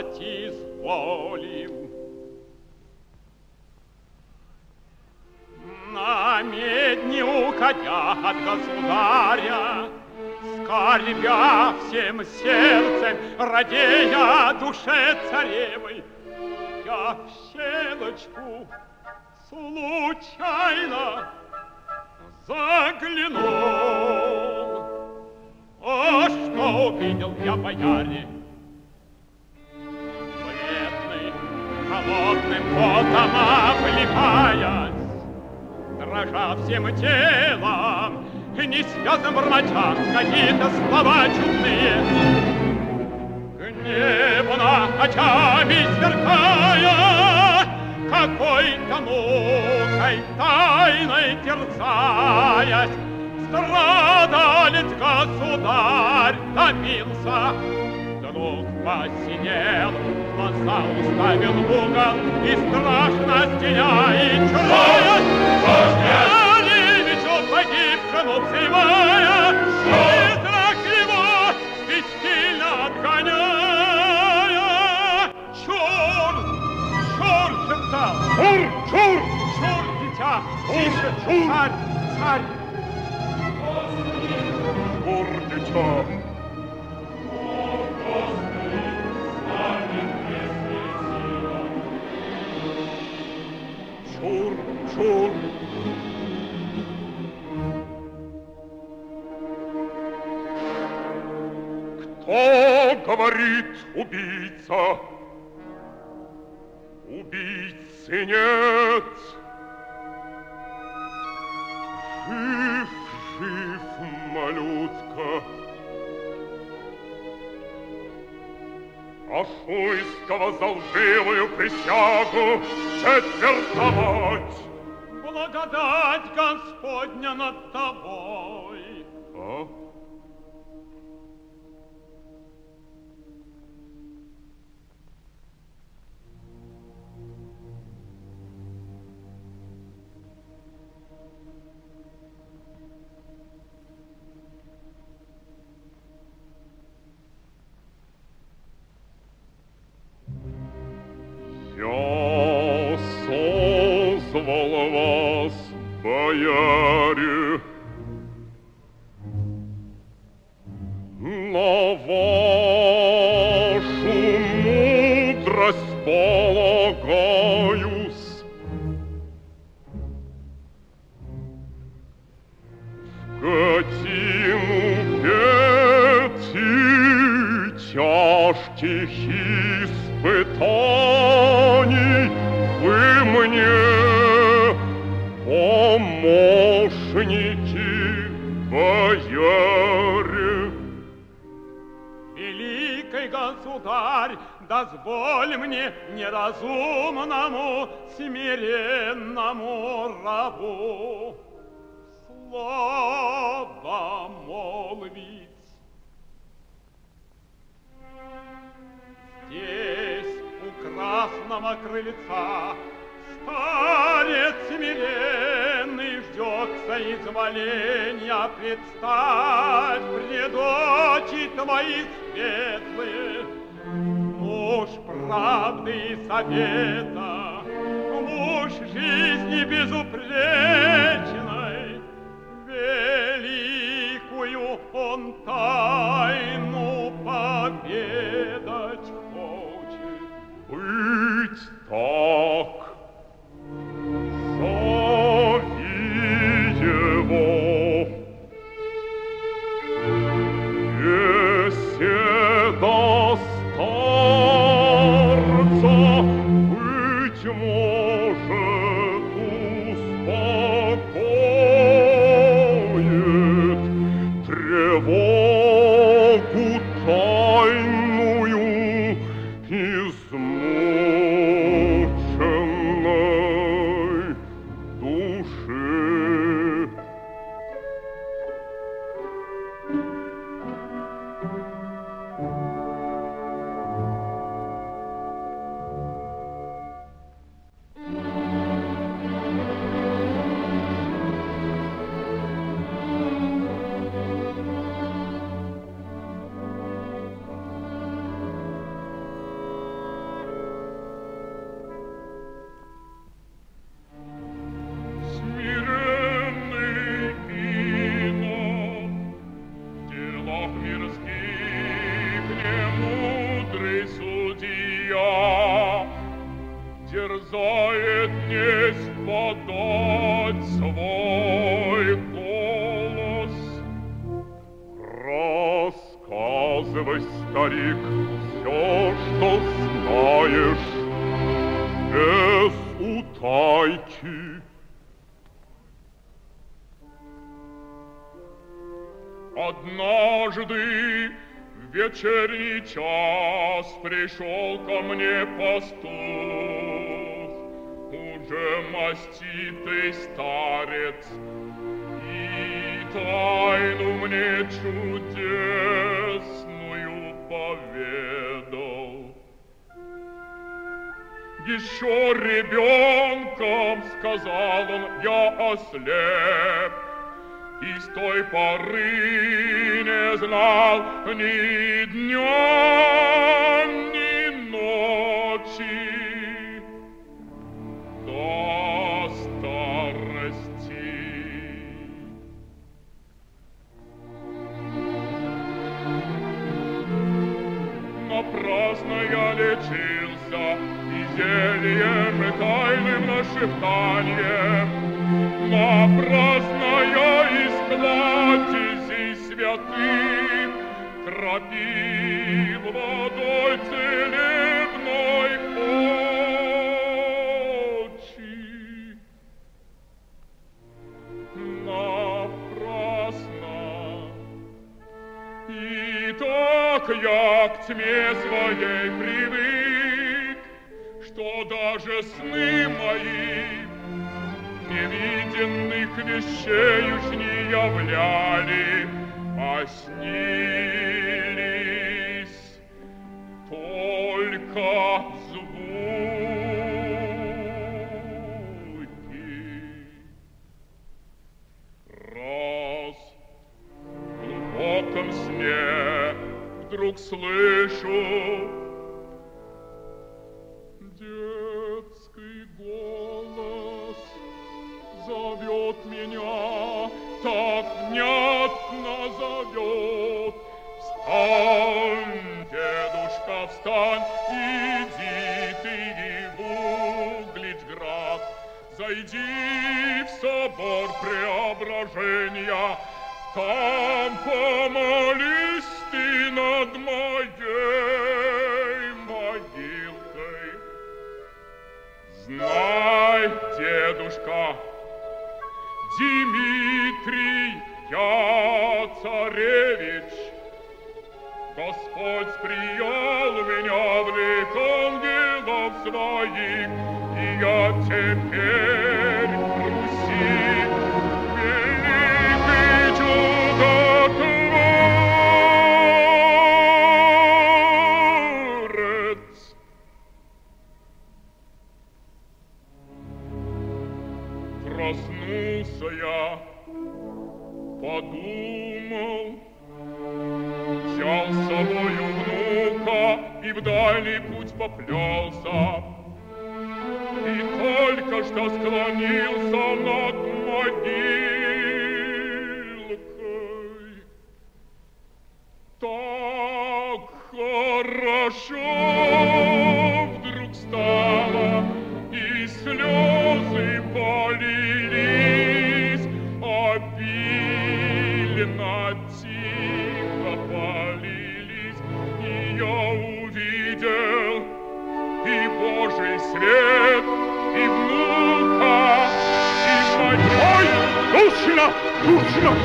пожаловать изволим. На медне уходя от государя, Скорбя всем сердцем, радея душе царевой, Я в щелочку случайно заглянул. А что увидел я, бояре? Холодным потом обливаясь, Дрожа всем телом, не связан бормоча какие-то слова чудные. Гневно очами сверкая, какой-то мукой тайной терзаясь, Страдалец государь томился, Вдруг посинел, глаза уставил в угол И страшно стеня и чураясь, Царевичу погибшему взывая, И страх его бессильно отгоняя. Чур, чур шептал, Чур, чур! чур, дитя, тише, чур. царь, царь. Чур, дитя! Говорит убийца? Убийцы нет. Жив, жив, малютка. Ашуйского за лживую присягу четвертовать. Благодать Господня над тобой. А? Созвал вас, бояре, на вашу мудрость полагаюсь. В годину бед и тяжких испытаний государь, дозволь мне неразумному, смиренному рабу слово молвить. Здесь, у красного крыльца, старец смиренный ждется изволения предстать пред очи твои светлые. Муж правды совета, муж жизни безупречной, великую он тайну поведать хочет. Быть так. В вечерний час пришел ко мне пастух уже маститый старец, И тайну мне чудесную поведал. Еще ребенком, сказал он, я ослеп, И с той поры не знал ни дня, ни ночи. напрасно я лечился, и зельем и тайным нашептанием. Напрасно я из кладези святых кропил водой целебной очи. Напрасно. И так я к тьме своей привык, Что даже сны мои Невиденных вещей уж не являли, А снились только звуки. Раз в глубоком сне вдруг слышу там помолись ты над моей могилкой. Знай, дедушка, Дмитрий, я царевич, Господь сприял меня в лик ангелов своих, И я теперь в дальний путь поплелся. И только что склонился душно!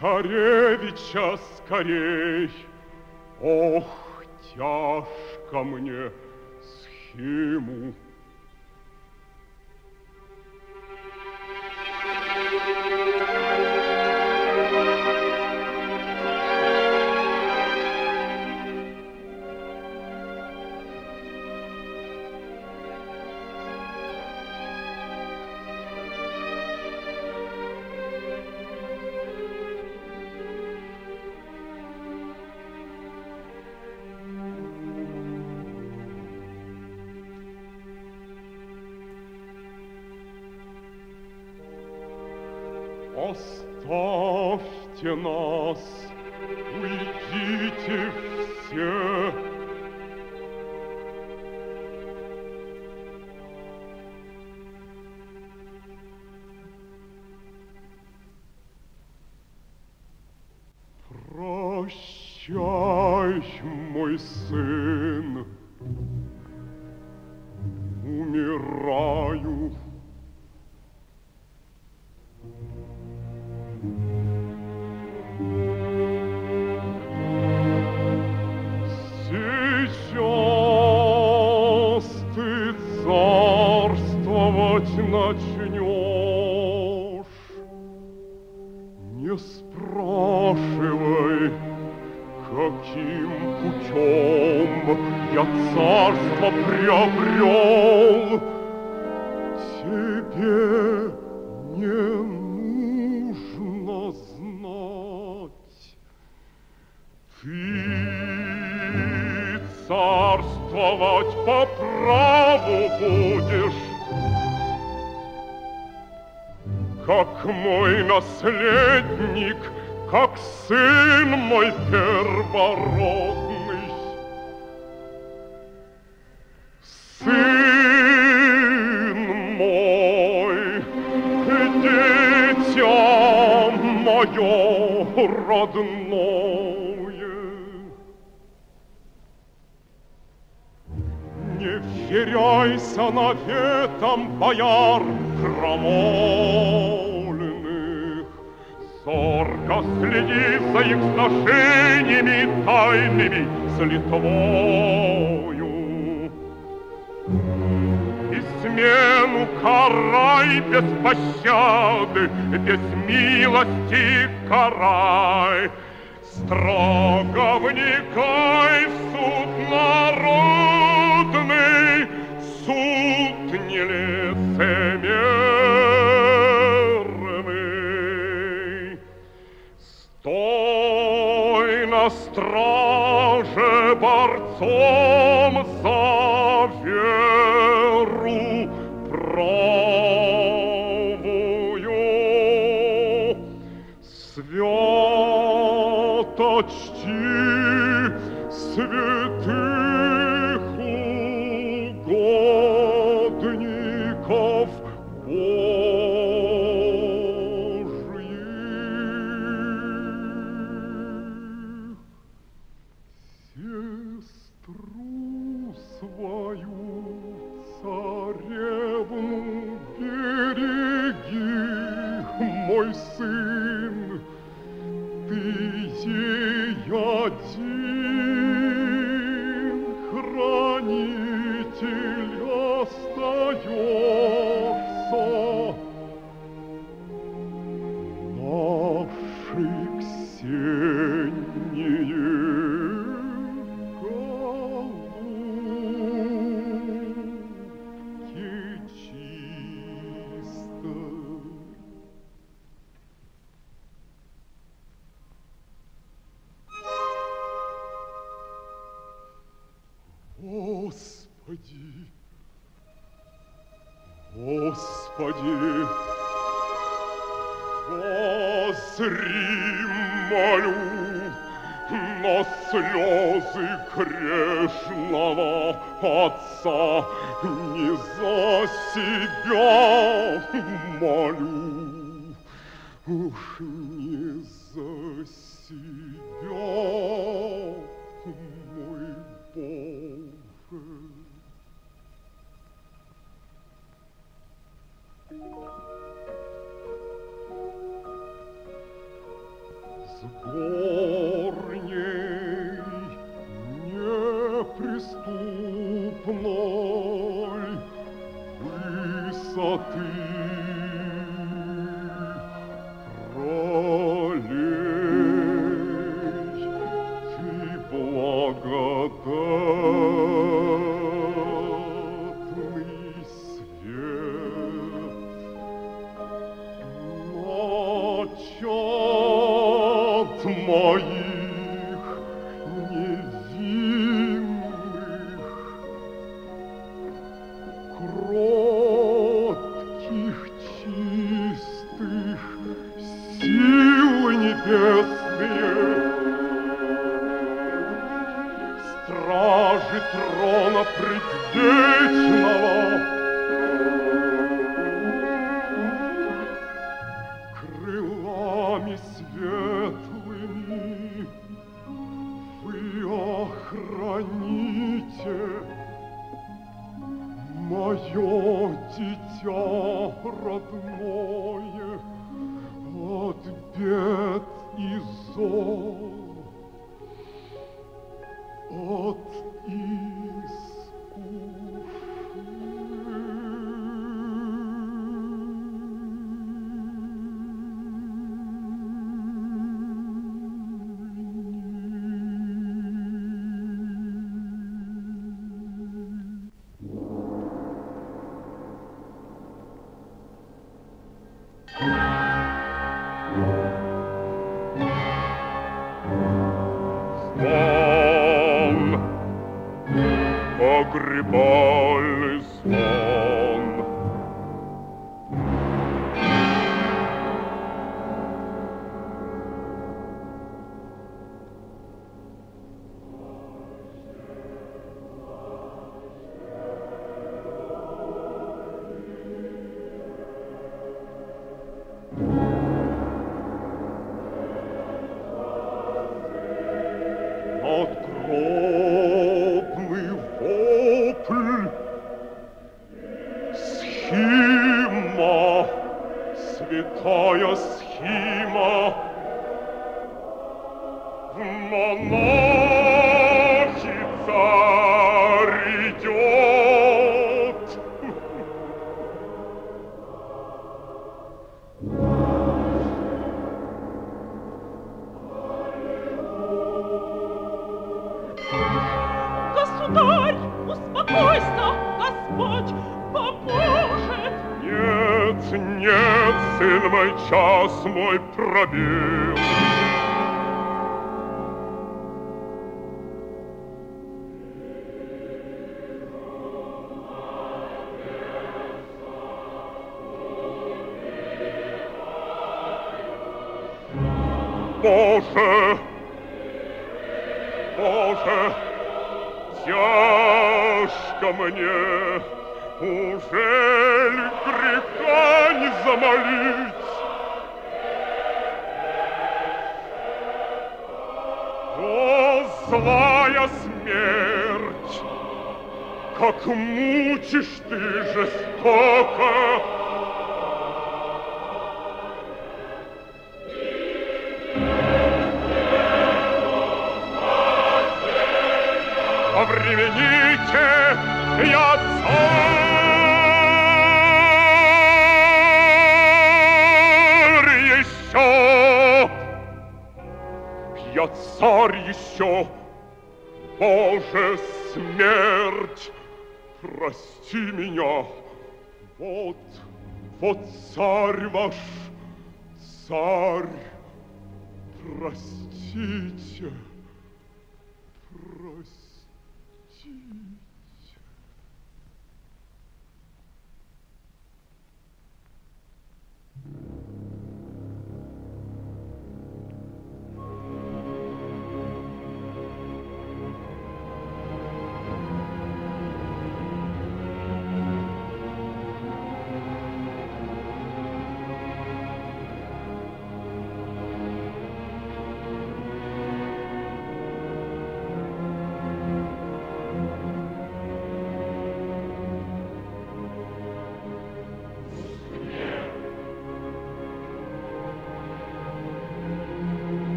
Царевича скорей! Ох, тяжко мне схему.